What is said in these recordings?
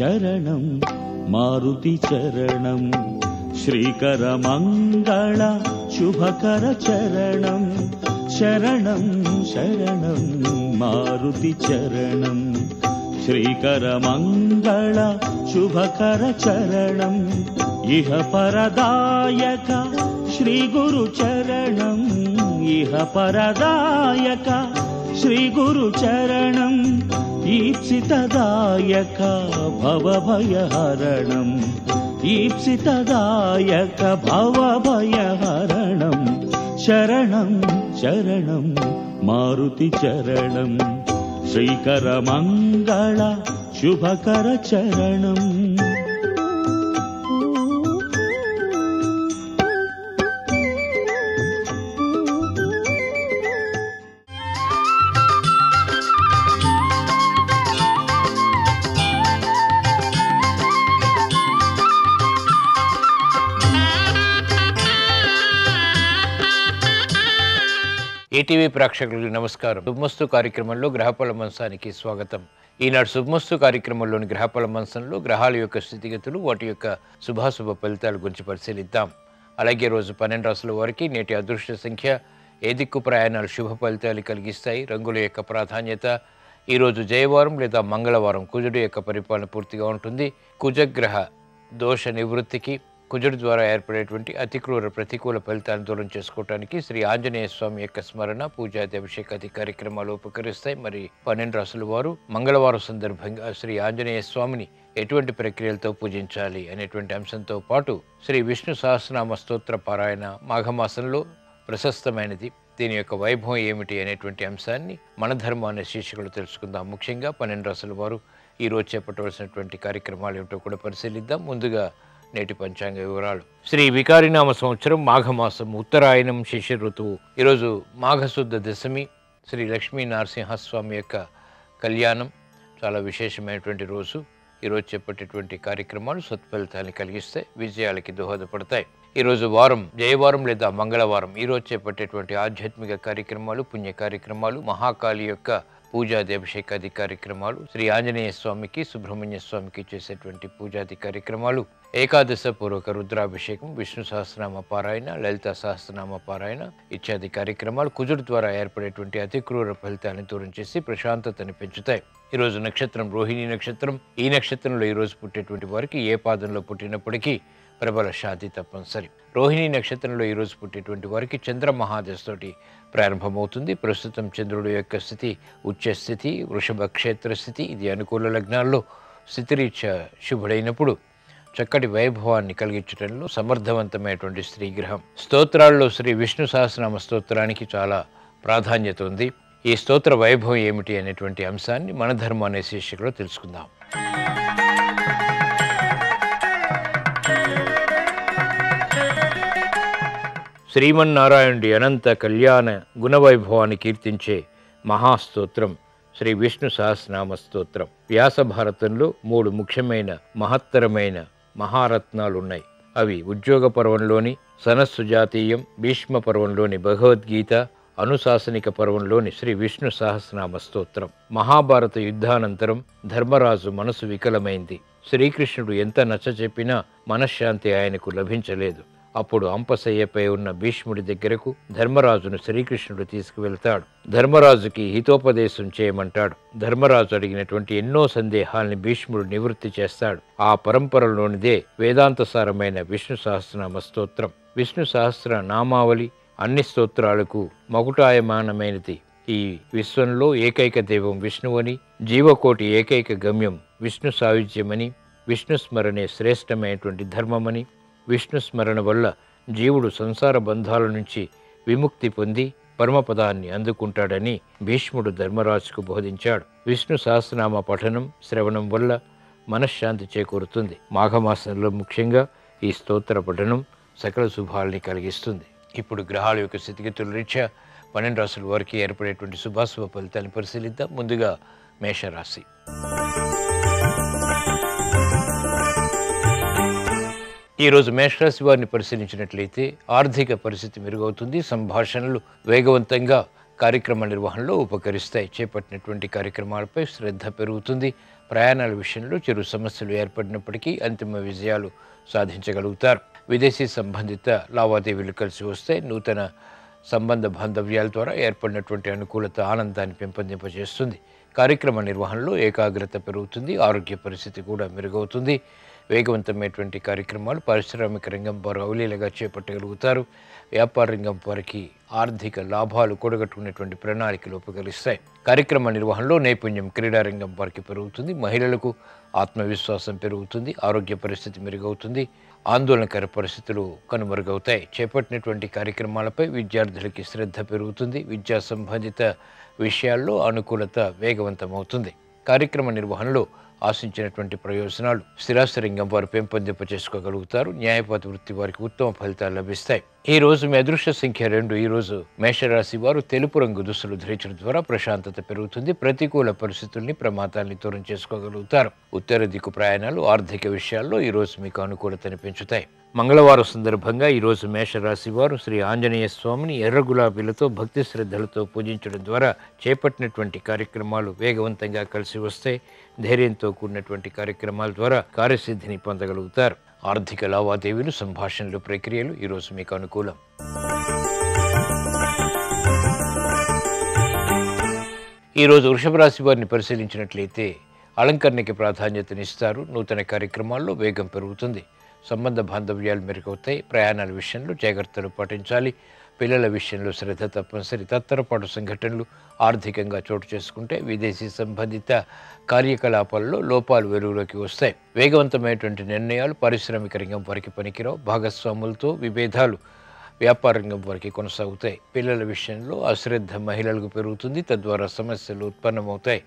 शरणं मारुतिचरणं श्रीकरमङ्गल शुभकरचरणं शरणं शरणं मारुतिचरणं श्रीकरमङ्गळ शुभकरचरणम् इह परदायक श्रीगुरुचरणम् इह परदायक श्रीगुरुचरणम् ईप्सितदायक भवभयहरणम्। ईप्सितदायक भवभयहरणम्। शरणं चरणम्। मारुतिचरणं श्रीकरमङ्गल शुभकरचरणम् ఈటీవీ ప్రేక్షకులకు నమస్కారం. శుభమస్తు కార్యక్రమంలో గ్రహపల మంచానికి స్వాగతం. ఈనాడు శుభమస్తు కార్యక్రమంలోని గ్రహపల మంచంలో గ్రహాల యొక్క స్థితిగతులు వాటి యొక్క శుభాశుభ ఫలితాల గురించి పరిశీలిద్దాం. అలాగే రోజు పన్నెండు రాసుల వారికి నేటి అదృష్ట సంఖ్య ఏ దిక్కు ప్రయాణాలు శుభ ఫలితాలు కలిగిస్తాయి రంగుల యొక్క ప్రాధాన్యత ఈరోజు జయవారం లేదా మంగళవారం కుజుడు యొక్క పరిపాలన పూర్తిగా ఉంటుంది. కుజగ్రహ దోష నివృత్తికి కుజుడి ద్వారా ఏర్పడేటువంటి అతి క్రూర ప్రతికూల ఫలితాలను దూరం చేసుకోవడానికి శ్రీ ఆంజనేయ స్వామి యొక్క స్మరణ పూజాది అభిషేకాది కార్యక్రమాలు ఉపకరిస్తాయి. మరి పన్నెండు రాసుల వారు మంగళవారం సందర్భంగా శ్రీ ఆంజనేయ స్వామిని ఎటువంటి ప్రక్రియలతో పూజించాలి అనేటువంటి అంశంతో పాటు శ్రీ విష్ణు సహస్రనామ స్తోత్ర పారాయణ మాఘమాసంలో ప్రశస్తమైనది. దీని యొక్క వైభవం ఏమిటి అనేటువంటి అంశాన్ని మన ధర్మం అనే శీర్షికలు తెలుసుకుందాం. ముఖ్యంగా పన్నెండు రాసుల వారు ఈరోజు చేపట్టవలసినటువంటి కార్యక్రమాలు ఏమిటో కూడా పరిశీలిద్దాం. ముందుగా నేటి పంచాంగ వివరాలు. శ్రీ వికారినామ సంవత్సరం మాఘమాసం ఉత్తరాయణం శిష్య ఋతువు. ఈరోజు మాఘశుద్ధ దశమి శ్రీ లక్ష్మీ నరసింహస్వామి యొక్క కళ్యాణం. చాలా విశేషమైనటువంటి రోజు. ఈరోజు చేపట్టేటువంటి కార్యక్రమాలు సత్ఫలితాన్ని కలిగిస్తాయి విజయాలకి దోహదపడతాయి. ఈరోజు వారం జయవారం లేదా మంగళవారం ఈరోజు చేపట్టేటువంటి ఆధ్యాత్మిక కార్యక్రమాలు పుణ్య కార్యక్రమాలు మహాకాళి యొక్క పూజాది అభిషేకాది కార్యక్రమాలు శ్రీ ఆంజనేయ స్వామికి సుబ్రహ్మణ్య స్వామికి చేసేటువంటి పూజాది కార్యక్రమాలు. ఏకాదశ పూర్వక రుద్రాభిషేకం విష్ణు సహస్రనామ పారాయణ లలిత సహస్రనామ పారాయణ ఇత్యాది కార్యక్రమాలు కుజుడు ద్వారా ఏర్పడేటువంటి అతి క్రూర ఫలితాన్ని దూరం చేసి ప్రశాంతతని పెంచుతాయి. ఈరోజు నక్షత్రం రోహిణి నక్షత్రం. ఈ నక్షత్రంలో ఈరోజు పుట్టేటువంటి వారికి ఏ పాదంలో పుట్టినప్పటికీ ప్రబల శాంతి తప్పనిసరి. రోహిణి నక్షత్రంలో ఈరోజు పుట్టేటువంటి వారికి చంద్ర మహాదశతోటి ప్రారంభమవుతుంది. ప్రస్తుతం చంద్రుడి యొక్క స్థితి ఉచ్చ స్థితి వృషభ క్షేత్ర స్థితి. ఇది అనుకూల లగ్నాల్లో స్థితిరీత్యా శుభుడైనప్పుడు చక్కటి వైభవాన్ని కలిగించడంలో సమర్థవంతమైనటువంటి స్త్రీ గ్రహం స్తోత్రాల్లో శ్రీ విష్ణు సహస్రనామ స్తోత్రానికి చాలా ప్రాధాన్యత ఉంది. ఈ స్తోత్ర వైభవం ఏమిటి అనేటువంటి అంశాన్ని మన ధర్మం అనే శీర్షికలో తెలుసుకుందాం. శ్రీమన్నారాయణుడి అనంత కళ్యాణ గుణవైభవాన్ని కీర్తించే మహాస్తోత్రం శ్రీ విష్ణు సహస్రనామ స్తోత్రం. వ్యాస భారతంలో మూడు ముఖ్యమైన మహత్తరమైన మహారత్నాలు ఉన్నాయి అవి ఉద్యోగ పర్వంలోని సనస్సు జాతీయం భీష్మ పర్వంలోని భగవద్గీత అనుశాసనిక పర్వంలోని శ్రీ విష్ణు సహస్రనామ స్తోత్రం. మహాభారత యుద్ధానంతరం ధర్మరాజు మనసు వికలమైంది. శ్రీకృష్ణుడు ఎంత నచ్చ చెప్పినా మనశ్శాంతి ఆయనకు లభించలేదు. అప్పుడు అంపసయ్యపై ఉన్న భీష్ముడి దగ్గరకు ధర్మరాజును శ్రీకృష్ణుడు తీసుకువెళ్తాడు. ధర్మరాజుకి హితోపదేశం చేయమంటాడు. ధర్మరాజు అడిగినటువంటి ఎన్నో సందేహాల్ని భీష్ముడు నివృత్తి చేస్తాడు. ఆ పరంపరలోనిదే వేదాంతసారమైన విష్ణు సహస్రనామ స్తోత్రం. విష్ణు సహస్ర నామావళి అన్ని స్తోత్రాలకు మకుటాయమానమైనది ఈ విశ్వంలో ఏకైక దైవం విష్ణువని జీవకోటి ఏకైక గమ్యం విష్ణు సాయుధ్యమని విష్ణు స్మరణే శ్రేష్టమైనటువంటి ధర్మమని విష్ణు స్మరణ వల్ల జీవుడు సంసార బంధాల నుంచి విముక్తి పొంది పరమపదాన్ని అందుకుంటాడని భీష్ముడు ధర్మరాజుకు బోధించాడు. విష్ణు సహస్రనామ పఠనం శ్రవణం వల్ల మనశ్శాంతి చేకూరుతుంది. మాఘమాసంలో ముఖ్యంగా ఈ స్తోత్ర పఠనం సకల శుభాల్ని కలిగిస్తుంది. ఇప్పుడు గ్రహాల యొక్క స్థితిగతుల రీత్యా పన్నెండు రాసుల వారికి ఏర్పడేటువంటి శుభాశుభ ఫలితాన్ని పరిశీలిద్దాం. ముందుగా మేషరాశి. ఈరోజు మేషరాశి వారిని పరిశీలించినట్లయితే ఆర్థిక పరిస్థితి మెరుగవుతుంది. సంభాషణలు వేగవంతంగా కార్యక్రమ నిర్వహణలో ఉపకరిస్తాయి. చేపట్టినటువంటి కార్యక్రమాలపై శ్రద్ధ పెరుగుతుంది. ప్రయాణాల విషయంలో చిరు సమస్యలు ఏర్పడినప్పటికీ అంతిమ విజయాలు సాధించగలుగుతారు. విదేశీ సంబంధిత లావాదేవీలు కలిసి వస్తే నూతన సంబంధ బాంధవ్యాల ద్వారా ఏర్పడినటువంటి అనుకూలత ఆనందాన్ని పెంపొందింపజేస్తుంది. కార్యక్రమ నిర్వహణలో ఏకాగ్రత పెరుగుతుంది. ఆరోగ్య పరిస్థితి కూడా మెరుగవుతుంది. వేగవంతమైనటువంటి కార్యక్రమాలు పారిశ్రామిక రంగం వారు అవలీలగా చేపట్టగలుగుతారు. వ్యాపార రంగం వారికి ఆర్థిక లాభాలు కూడగట్టుకునేటువంటి ప్రణాళికలు ఉపకరిస్తాయి. కార్యక్రమ నిర్వహణలో నైపుణ్యం క్రీడారంగం వారికి పెరుగుతుంది. మహిళలకు ఆత్మవిశ్వాసం పెరుగుతుంది. ఆరోగ్య పరిస్థితి మెరుగవుతుంది. ఆందోళనకర పరిస్థితులు కనుమరుగవుతాయి. చేపట్టినటువంటి కార్యక్రమాలపై విద్యార్థులకి శ్రద్ధ పెరుగుతుంది. విద్యా సంబంధిత విషయాల్లో అనుకూలత వేగవంతమవుతుంది. కార్యక్రమ నిర్వహణలో ఆశించినటువంటి ప్రయోజనాలు స్థిరాస్తి రంగం వారు పెంపొందింప చేసుకోగలుగుతారు న్యాయపతి వృత్తి వారికి ఉత్తమ ఫలితాలు లభిస్తాయి. ఈ రోజు మీ అదృష్ట సంఖ్య రెండు. ఈ రోజు మేషరాశి వారు తెలుపు రంగు దుస్తులు ధరించడం ద్వారా ప్రశాంతత పెరుగుతుంది. ప్రతికూల పరిస్థితుల్ని ప్రమాదాల్ని దూరం చేసుకోగలుగుతారు. ఉత్తర దిక్కు ప్రయాణాలు ఆర్థిక విషయాల్లో ఈ రోజు మీకు అనుకూలతని పెంచుతాయి. మంగళవారం సందర్భంగా ఈరోజు రోజు మేషరాశి వారు శ్రీ ఆంజనేయ స్వామిని ఎర్ర గులాబీలతో భక్తి శ్రద్ధలతో పూజించడం ద్వారా చేపట్టినటువంటి కార్యక్రమాలు వేగవంతంగా కలిసి వస్తే ధైర్యంతో కూడినటువంటి కార్యక్రమాల ద్వారా కార్యసిద్ధిని పొందగలుగుతారు. ఆర్థిక లావాదేవీలు సంభాషణలు ప్రక్రియలు ఈరోజు మీకు అనుకూలం. ఈరోజు వృషభ రాశి వారిని పరిశీలించినట్లయితే అలంకరణకి ప్రాధాన్యతనిస్తారు. నూతన కార్యక్రమాల్లో వేగం పెరుగుతుంది. సంబంధ బాంధవ్యాలు మెరుగవుతాయి ప్రయాణాల విషయంలో జాగ్రత్తలు పాటించాలి. పిల్లల విషయంలో శ్రద్ధ తప్పనిసరి. తత్తరపాటు సంఘటనలు ఆర్థికంగా చోటు చేసుకుంటే విదేశీ సంబంధిత కార్యకలాపాల్లో లోపాలు వెలుగులోకి వస్తాయి. వేగవంతమైనటువంటి నిర్ణయాలు పారిశ్రామిక రంగం వారికి పనికిరావు. భాగస్వాములతో విభేదాలు వ్యాపార రంగం వారికి కొనసాగుతాయి. పిల్లల విషయంలో అశ్రద్ధ మహిళలకు పెరుగుతుంది. తద్వారా సమస్యలు ఉత్పన్నమవుతాయి.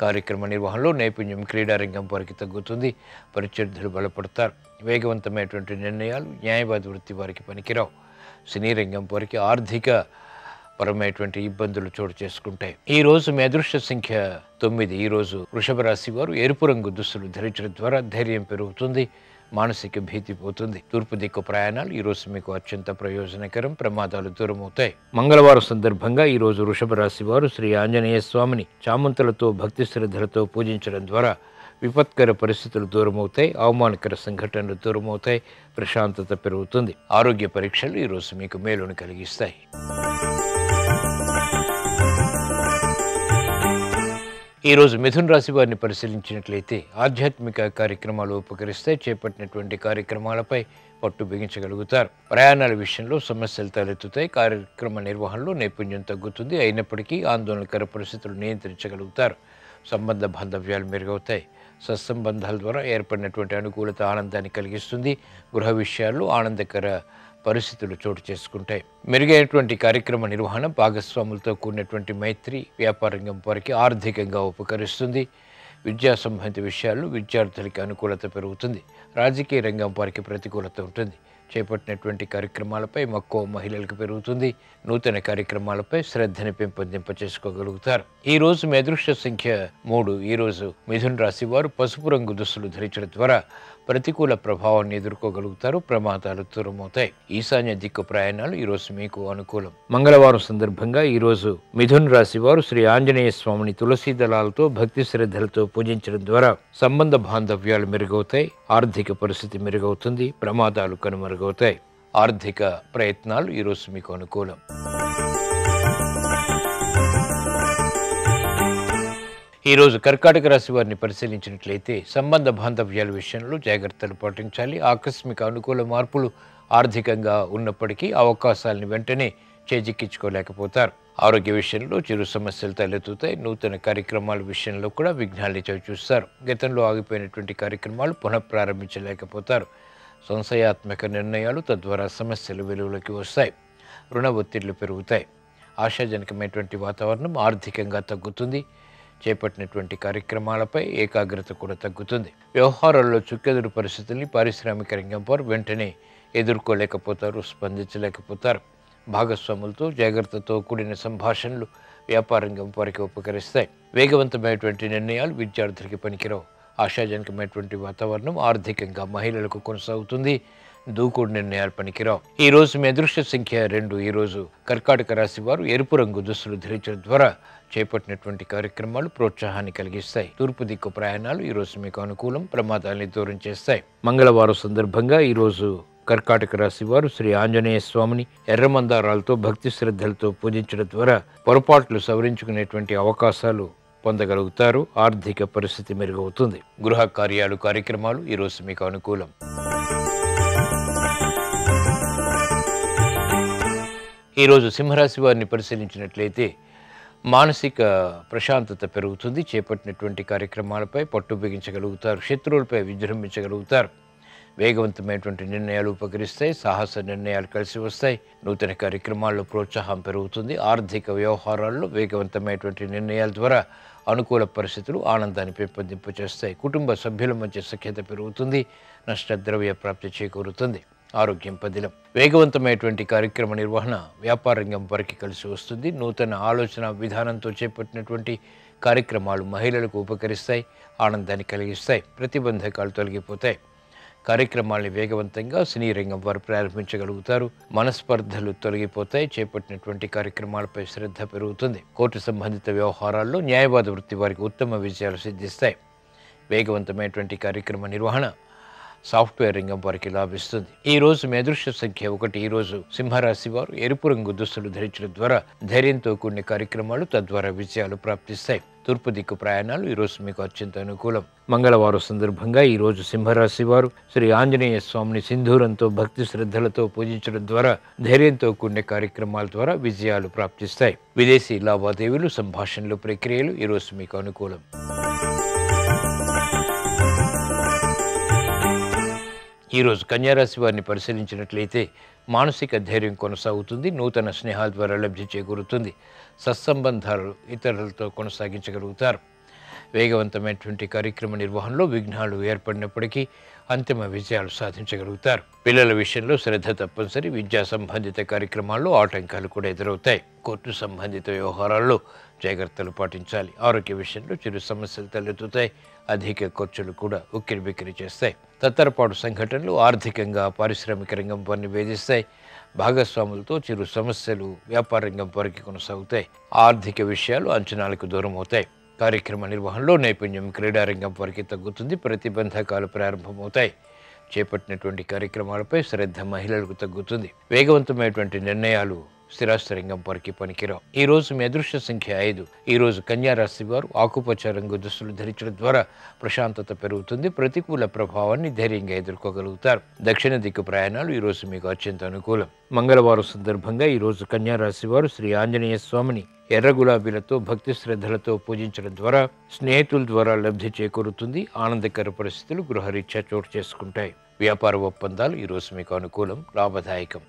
కార్యక్రమ నిర్వహణలో నైపుణ్యం క్రీడారంగం వారికి తగ్గుతుంది. ప్రత్యర్థులు బలపడతారు. వేగవంతమైనటువంటి నిర్ణయాలు న్యాయవాది వృత్తి వారికి పనికిరావు. సినీ రంగం వారికి ఆర్థిక పరమైనటువంటి ఇబ్బందులు చోటు చేసుకుంటాయి ఈ రోజు మీ అదృష్ట సంఖ్య తొమ్మిది. ఈరోజు వృషభ రాశి వారు ఎరుపు రంగు దుస్తులు ధరించడం ద్వారా ధైర్యం పెరుగుతుంది. మానసిక భీతి పోతుంది. తూర్పు దిక్కు ప్రయాణాలు ఈరోజు మీకు అత్యంత ప్రయోజనకరం. ప్రమాదాలు దూరమవుతాయి. మంగళవారం సందర్భంగా ఈరోజు వృషభ రాశి వారు శ్రీ ఆంజనేయ స్వామిని చామంతులతో భక్తి శ్రద్ధలతో పూజించడం ద్వారా విపత్కర పరిస్థితులు దూరమవుతాయి. అవమానకర సంఘటనలు దూరమవుతాయి. ప్రశాంతత పెరుగుతుంది. ఆరోగ్య పరీక్షలు ఈరోజు మీకు మేలును కలిగిస్తాయి. ఈరోజు మిథున్ రాశి వారిని పరిశీలించినట్లయితే ఆధ్యాత్మిక కార్యక్రమాలు ఉపకరిస్తే చేపట్టినటువంటి కార్యక్రమాలపై పట్టు బిగించగలుగుతారు. ప్రయాణాల విషయంలో సమస్యలు తలెత్తుతాయి. కార్యక్రమ నిర్వహణలో నైపుణ్యం తగ్గుతుంది. అయినప్పటికీ ఆందోళనకర పరిస్థితులు నియంత్రించగలుగుతారు. సంబంధ బాంధవ్యాలు మెరుగవుతాయి. సత్సంబంధాల ద్వారా ఏర్పడినటువంటి అనుకూలత ఆనందాన్ని కలిగిస్తుంది. గృహ విషయాల్లో ఆనందకర పరిస్థితులు చోటు చేసుకుంటాయి. మెరుగైనటువంటి కార్యక్రమ నిర్వహణ భాగస్వాములతో కూడినటువంటి మైత్రి వ్యాపార రంగం వారికి ఆర్థికంగా ఉపకరిస్తుంది. విద్యా సంబంధిత విషయాలు విద్యార్థులకి అనుకూలత పెరుగుతుంది. రాజకీయ రంగం వారికి ప్రతికూలత ఉంటుంది. చేపట్టినటువంటి కార్యక్రమాలపై మక్కువ మహిళలకు పెరుగుతుంది. నూతన కార్యక్రమాలపై శ్రద్ధని పెంపొందింప చేసుకోగలుగుతారు ఈ రోజు మీ అదృష్ట సంఖ్య మూడు. ఈరోజు మిథున్ రాశి వారు పసుపు రంగు దుస్తులు ధరించడం ద్వారా ప్రతికూల ప్రభావాన్ని ఎదుర్కోగలుగుతారు ప్రమాదాలు దూరమవుతాయి ఈశాన్య దిక్కు ప్రయాణాలు ఈరోజు మీకు అనుకూలం. మంగళవారం సందర్భంగా ఈరోజు మిథున్ రాశి వారు శ్రీ ఆంజనేయ స్వామిని తులసి దళాలతో భక్తి శ్రద్ధలతో పూజించడం ద్వారా సంబంధ బాంధవ్యాలు మెరుగవుతాయి ఆర్థిక పరిస్థితి మెరుగవుతుంది ప్రమాదాలు కనుమరుగవుతాయి. ఆర్థిక ప్రయత్నాలు ఈరోజు మీకు అనుకూలం. ఈరోజు కర్కాటక రాశి వారిని పరిశీలించినట్లయితే సంబంధ బాంధవ్యాల విషయంలో జాగ్రత్తలు పాటించాలి. ఆకస్మిక అనుకూల మార్పులు ఆర్థికంగా ఉన్నప్పటికీ అవకాశాలను వెంటనే చేజిక్కించుకోలేకపోతారు. ఆరోగ్య విషయంలో చిరు సమస్యలు తలెత్తుతాయి. నూతన కార్యక్రమాల విషయంలో కూడా విఘ్నాలు చవి చూస్తారు గతంలో ఆగిపోయినటువంటి కార్యక్రమాలు పునఃప్రారంభించలేకపోతారు సంశయాత్మక నిర్ణయాలు తద్వారా సమస్యలు వెలుగులోకి వస్తాయి. రుణ ఒత్తిళ్ళు పెరుగుతాయి. ఆశాజనకమైనటువంటి వాతావరణం ఆర్థికంగా తగ్గుతుంది. చేపట్టినటువంటి కార్యక్రమాలపై ఏకాగ్రత కూడా తగ్గుతుంది. వ్యవహారాల్లో చుక్కెదురు పరిస్థితుల్ని పారిశ్రామిక రంగం వారు వెంటనే ఎదుర్కోలేకపోతారు స్పందించలేకపోతారు. భాగస్వాములతో జాగ్రత్తతో కూడిన సంభాషణలు వ్యాపారంగం వారికి ఉపకరిస్తాయి. వేగవంతమైనటువంటి నిర్ణయాలు విద్యార్థులకి పనికిరావు. ఆశాజనకమైనటువంటి వాతావరణం ఆర్థికంగా మహిళలకు కొనసాగుతుంది. దూకుడు నిర్ణయాలు పనికిరావు. ఈ రోజు మీ అదృష్ట సంఖ్య రెండు. ఈరోజు కర్కాటక రాశి వారు ఎరుపు రంగు దుస్తులు ధరించడం ద్వారా చేపట్టినటువంటి కార్యక్రమాలు ప్రోత్సాహాన్ని కలిగిస్తాయి. తూర్పు దిక్కు ప్రయాణాలు ఈరోజు మీకు అనుకూలం ప్రమాదాన్ని దూరం చేస్తాయి. మంగళవారం సందర్భంగా ఈరోజు కర్కాటక రాశి వారు శ్రీ ఆంజనేయ స్వామిని ఎర్రమందారాలతో భక్తి శ్రద్ధలతో పూజించడం ద్వారా పొరపాట్లు సవరించుకునేటువంటి అవకాశాలు పొందగలుగుతారు. ఆర్థిక పరిస్థితి మెరుగవుతుంది. గృహ కార్యాలు కార్యక్రమాలు ఈరోజు మీకు అనుకూలం. ఈరోజు సింహరాశి వారిని పరిశీలించినట్లయితే మానసిక ప్రశాంతత పెరుగుతుంది చేపట్టినటువంటి కార్యక్రమాలపై పట్టు బిగించగలుగుతారు శత్రువులపై విజృంభించగలుగుతారు. వేగవంతమైనటువంటి నిర్ణయాలు ఉపకరిస్తాయి సాహస నిర్ణయాలు కలిసి వస్తాయి నూతన కార్యక్రమాల్లో ప్రోత్సాహం పెరుగుతుంది ఆర్థిక వ్యవహారాల్లో వేగవంతమైనటువంటి నిర్ణయాల ద్వారా అనుకూల పరిస్థితులు ఆనందాన్ని పెంపొందింపచేస్తాయి కుటుంబ సభ్యుల మధ్య సఖ్యత పెరుగుతుంది నష్టద్రవ్య ప్రాప్తి చేకూరుతుంది. ఆరోగ్యం పదిలం. వేగవంతమైనటువంటి కార్యక్రమ నిర్వహణ వ్యాపార రంగం వారికి కలిసి వస్తుంది. నూతన ఆలోచన విధానంతో చేపట్టినటువంటి కార్యక్రమాలు మహిళలకు ఉపకరిస్తాయి ఆనందాన్ని కలిగిస్తాయి ప్రతిబంధకాలు తొలగిపోతాయి. కార్యక్రమాల్ని వేగవంతంగా సినీ రంగం వారు ప్రారంభించగలుగుతారు. మనస్పర్ధలు తొలగిపోతాయి. చేపట్టినటువంటి కార్యక్రమాలపై శ్రద్ధ పెరుగుతుంది. కోర్టు సంబంధిత వ్యవహారాల్లో న్యాయవాద వృత్తి వారికి ఉత్తమ విజయాలు సిద్ధిస్తాయి. వేగవంతమైనటువంటి కార్యక్రమ నిర్వహణ సాఫ్ట్వేర్ రంగం వారికి లాభిస్తుంది. ఈ రోజు మీ సంఖ్య ఒకటి. ఈ రోజు సింహరాశి వారు ఎరుపు రంగు దుస్తులు ధరించడం ద్వారా ధైర్యంతో కూడిన కార్యక్రమాలు తద్వారా విజయాలు ప్రాప్తిస్తాయి. తూర్పు దిక్కు ప్రయాణాలు ఈ రోజు మీకు అత్యంత అనుకూలం. మంగళవారం సందర్భంగా ఈ రోజు సింహరాశి వారు శ్రీ ఆంజనేయ స్వామిని సింధూరంతో భక్తి శ్రద్ధలతో పూజించడం ద్వారా ధైర్యంతో కూడిన కార్యక్రమాల ద్వారా విజయాలు ప్రాప్తిస్తాయి. విదేశీ లావాదేవీలు సంభాషణలు ప్రక్రియలు ఈ రోజు మీకు అనుకూలం. ఈరోజు కన్యారాశి వారిని పరిశీలించినట్లయితే మానసిక ధైర్యం కొనసాగుతుంది నూతన స్నేహాల ద్వారా లబ్ధి చేకూరుతుంది సత్సంబంధాలు ఇతరులతో కొనసాగించగలుగుతారు. వేగవంతమైనటువంటి కార్యక్రమ నిర్వహణలో విఘ్నాలు ఏర్పడినప్పటికీ అంతిమ విజయాలు సాధించగలుగుతారు. పిల్లల విషయంలో శ్రద్ధ తప్పనిసరి విద్యా సంబంధిత కార్యక్రమాల్లో ఆటంకాలు కూడా ఎదురవుతాయి. కోర్టు సంబంధిత వ్యవహారాల్లో జాగ్రత్తలు పాటించాలి. ఆరోగ్య విషయంలో చిరు సమస్యలు తలెత్తుతాయి. అధిక ఖర్చులు కూడా ఉక్కిరి బిక్కిరి చేస్తాయి. తత్తరపాటు సంఘటనలు ఆర్థికంగా పారిశ్రామిక రంగం పని వేధిస్తాయి భాగస్వాములతో చిరు సమస్యలు వ్యాపార రంగం వారికి కొనసాగుతాయి. ఆర్థిక విషయాలు అంచనాలకు దూరం అవుతాయి. కార్యక్రమ నిర్వహణలో నైపుణ్యం క్రీడారంగం వరకు తగ్గుతుంది. ప్రతిబంధకాలు ప్రారంభమవుతాయి. చేపట్టినటువంటి కార్యక్రమాలపై శ్రద్ధ మహిళలకు తగ్గుతుంది. వేగవంతమైనటువంటి నిర్ణయాలు స్థిరాస్తి రంగం వారికి పనికిరావు. ఈ రోజు మీ అదృష్ట సంఖ్య ఐదు. ఈ రోజు వారు ఆకుపచ్చ రంగు దుస్తులు ధరించడం ద్వారా ప్రశాంతత పెరుగుతుంది. ప్రతికూల ప్రభావాన్ని ధైర్యంగా ఎదుర్కోగలుగుతారు. దక్షిణ దిక్కు ప్రయాణాలు ఈ రోజు మీకు అత్యంత అనుకూలం. మంగళవారం సందర్భంగా ఈరోజు కన్యారాశి వారు శ్రీ ఆంజనేయ స్వామిని ఎర్ర గులాబీలతో భక్తి శ్రద్ధలతో పూజించడం ద్వారా స్నేహితుల ద్వారా లబ్ధి చేకూరుతుంది. ఆనందకర పరిస్థితులు గృహరీత్యా చోటు చేసుకుంటాయి. వ్యాపార ఒప్పందాలు ఈ రోజు మీకు అనుకూలం లాభదాయకం.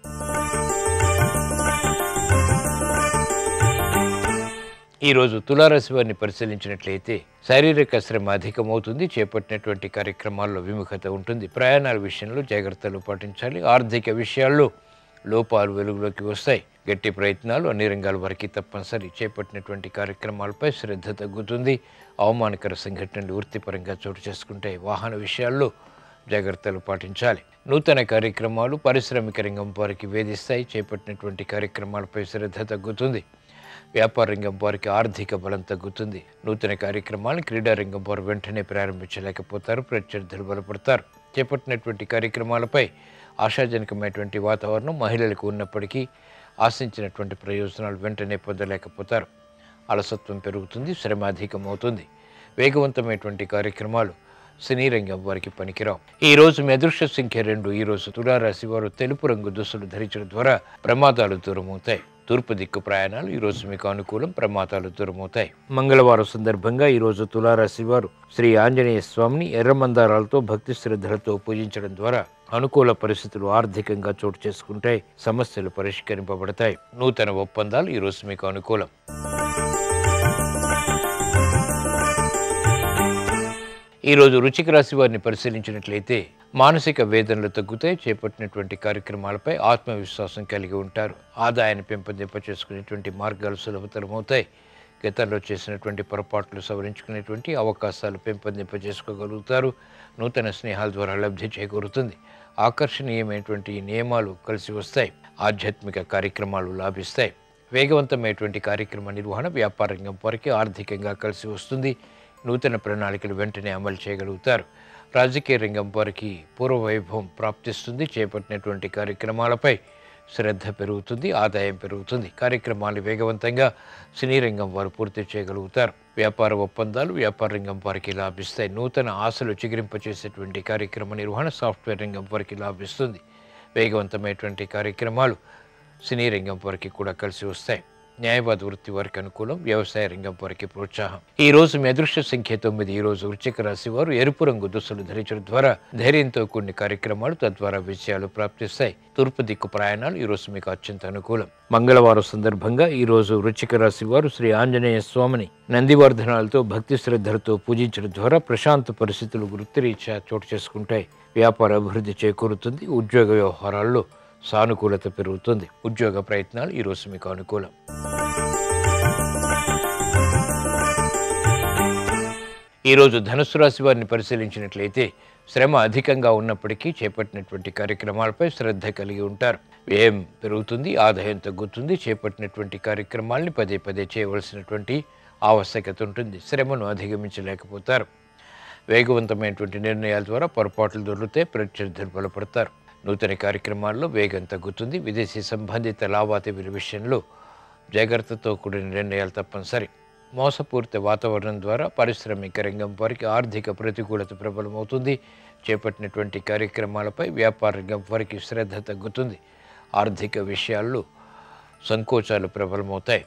ఈరోజు తులారాశి వారిని పరిశీలించినట్లయితే శారీరక శ్రమ అధికమవుతుంది చేపట్టినటువంటి కార్యక్రమాల్లో విముఖత ఉంటుంది. ప్రయాణాల విషయంలో జాగ్రత్తలు పాటించాలి. ఆర్థిక విషయాల్లో లోపాలు వెలుగులోకి వస్తాయి. గట్టి ప్రయత్నాలు అన్ని రంగాల వారికి తప్పనిసరి. చేపట్టినటువంటి కార్యక్రమాలపై శ్రద్ధ తగ్గుతుంది. అవమానకర సంఘటనలు వృత్తిపరంగా చోటు చేసుకుంటాయి. వాహన విషయాల్లో జాగ్రత్తలు పాటించాలి. నూతన కార్యక్రమాలు పారిశ్రామిక రంగం వారికి వేధిస్తాయి. చేపట్టినటువంటి కార్యక్రమాలపై శ్రద్ధ తగ్గుతుంది. వ్యాపార రంగం వారికి ఆర్థిక బలం తగ్గుతుంది. నూతన కార్యక్రమాలను క్రీడా రంగం వారు వెంటనే ప్రారంభించలేకపోతారు. ప్రత్యర్థులు బలపడతారు. చేపట్టినటువంటి కార్యక్రమాలపై ఆశాజనకమైనటువంటి వాతావరణం మహిళలకు ఉన్నప్పటికీ ఆశించినటువంటి ప్రయోజనాలు వెంటనే పొందలేకపోతారు. అలసత్వం పెరుగుతుంది శ్రమ అధికమవుతుంది. వేగవంతమైనటువంటి కార్యక్రమాలు సినీ రంగం వారికి పనికిరావు. ఈ రోజు మీ అదృష్ట సంఖ్య రెండు. ఈ రోజు తులారాశి వారు తెలుపు రంగు దుస్తులు ధరించడం ద్వారా ప్రమాదాలు దూరమవుతాయి. తూర్పు దిక్కు ప్రయాణాలు ఈరోజు మీకు అనుకూలం ప్రమాదాలు దూరమవుతాయి. మంగళవారం సందర్భంగా ఈరోజు తులారాశి వారు శ్రీ ఆంజనేయ స్వామిని ఎర్రమందారాలతో భక్తి శ్రద్ధలతో పూజించడం ద్వారా అనుకూల పరిస్థితులు ఆర్థికంగా చోటు చేసుకుంటాయి సమస్యలు పరిష్కరింపబడతాయి. నూతన ఒప్పందాలు ఈరోజు మీకు అనుకూలం. ఈరోజు రోజు రుచిక రాశి వారిని పరిశీలించినట్లయితే మానసిక వేదనలు తగ్గుతాయి చేపట్టినటువంటి కార్యక్రమాలపై ఆత్మవిశ్వాసం కలిగి ఉంటారు. ఆదాయాన్ని పెంపొందింప చేసుకునేటువంటి మార్గాలు సులభతరమవుతాయి. గతంలో చేసినటువంటి పొరపాట్లు సవరించుకునేటువంటి అవకాశాలు పెంపొందింప చేసుకోగలుగుతారు నూతన స్నేహాల ద్వారా లబ్ధి చేకూరుతుంది. ఆకర్షణీయమైనటువంటి నియమాలు కలిసి వస్తాయి. ఆధ్యాత్మిక కార్యక్రమాలు లాభిస్తాయి. వేగవంతమైనటువంటి కార్యక్రమ నిర్వహణ వ్యాపారంగం వారికి ఆర్థికంగా కలిసి వస్తుంది. నూతన ప్రణాళికలు వెంటనే అమలు చేయగలుగుతారు. రాజకీయ రంగం వారికి పూర్వ వైభవం ప్రాప్తిస్తుంది. చేపట్టినటువంటి కార్యక్రమాలపై శ్రద్ధ పెరుగుతుంది ఆదాయం పెరుగుతుంది. కార్యక్రమాలు వేగవంతంగా సినీ రంగం వారు పూర్తి చేయగలుగుతారు. వ్యాపార ఒప్పందాలు వ్యాపార రంగం వారికి లాభిస్తాయి. నూతన ఆశలు చిగురింపచేసేటువంటి కార్యక్రమ నిర్వహణ సాఫ్ట్వేర్ రంగం వారికి లాభిస్తుంది. వేగవంతమైనటువంటి కార్యక్రమాలు సినీ రంగం వారికి కూడా కలిసి వస్తాయి. న్యాయవాద వృత్తి వారికి అనుకూలం వ్యవసాయ రంగం వారికి ప్రోత్సాహం. ఈ రోజు మీ అదృష్ట సంఖ్య తొమ్మిది ఈ రోజు వృశ్చిక రాశి వారు ఎరుపు రంగు దుస్తులు ధరించడం ద్వారా ధైర్యంతో కొన్ని కార్యక్రమాలు తద్వారా విజయాలు ప్రాప్తిస్తాయి. తూర్పు దిక్కు ప్రయాణాలు ఈ రోజు మీకు అత్యంత అనుకూలం. మంగళవారం సందర్భంగా ఈ రోజు వృశ్చిక రాశి వారు శ్రీ ఆంజనేయ స్వామిని నందివర్ధనాలతో భక్తి శ్రద్ధలతో పూజించడం ద్వారా ప్రశాంత పరిస్థితులు వృత్తిరీత్యా చోటు చేసుకుంటాయి. వ్యాపార అభివృద్ధి చేకూరుతుంది. ఉద్యోగ వ్యవహారాల్లో సానుకూలత పెరుగుతుంది. ఉద్యోగ ప్రయత్నాలు ఈ రోజు మీకు అనుకూలం. ఈరోజు ధనుసు రాశి వారిని పరిశీలించినట్లయితే శ్రమ అధికంగా ఉన్నప్పటికీ చేపట్టినటువంటి కార్యక్రమాలపై శ్రద్ధ కలిగి ఉంటారు. వ్యయం పెరుగుతుంది ఆదాయం తగ్గుతుంది చేపట్టినటువంటి కార్యక్రమాల్ని పదే పదే చేయవలసినటువంటి ఆవశ్యకత ఉంటుంది. శ్రమను అధిగమించలేకపోతారు. వేగవంతమైనటువంటి నిర్ణయాల ద్వారా పొరపాట్లు దొరికితే ప్రత్యర్థులు బలపడతారు. నూతన కార్యక్రమాల్లో వేగం తగ్గుతుంది. విదేశీ సంబంధిత లావాదేవీల విషయంలో జాగ్రత్తతో కూడిన నిర్ణయాలు తప్పనిసరి. మోసపూరిత వాతావరణం ద్వారా పారిశ్రామిక రంగం వారికి ఆర్థిక ప్రతికూలత ప్రబలమవుతుంది. చేపట్టినటువంటి కార్యక్రమాలపై వ్యాపార రంగం వారికి శ్రద్ధ తగ్గుతుంది. ఆర్థిక విషయాల్లో సంకోచాలు ప్రబలమవుతాయి.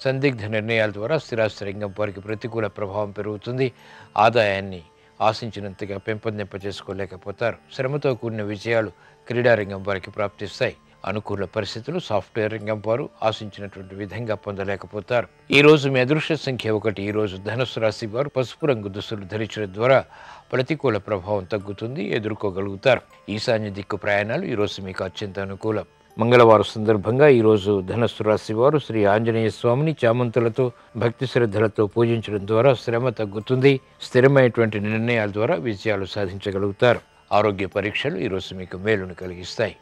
సందిగ్ధ నిర్ణయాల ద్వారా స్థిరాస్తి రంగం వారికి ప్రతికూల ప్రభావం పెరుగుతుంది. ఆదాయాన్ని ఆశించినంతగా పెంపొందింప చేసుకోలేకపోతారు శ్రమతో కూడిన విజయాలు క్రీడారంగం వారికి ప్రాప్తిస్తాయి. అనుకూల పరిస్థితులు సాఫ్ట్వేర్ రంగం వారు ఆశించినటువంటి విధంగా పొందలేకపోతారు. ఈ రోజు మీ అదృష్ట సంఖ్య ఒకటి. ఈ రోజు ధనుసు రాశి వారు పసుపు రంగు దుస్తులు ధరించడం ద్వారా ప్రతికూల ప్రభావం తగ్గుతుంది ఎదుర్కోగలుగుతారు. ఈశాన్య దిక్కు ప్రయాణాలు ఈ రోజు మీకు అత్యంత అనుకూలం. మంగళవారం సందర్భంగా ఈరోజు ధనస్సు రాశి వారు శ్రీ ఆంజనేయ స్వామిని చామంతులతో భక్తి శ్రద్ధలతో పూజించడం ద్వారా శ్రమ తగ్గుతుంది. స్థిరమైనటువంటి నిర్ణయాల ద్వారా విజయాలు సాధించగలుగుతారు. ఆరోగ్య పరీక్షలు ఈరోజు మీకు మేలును కలిగిస్తాయి.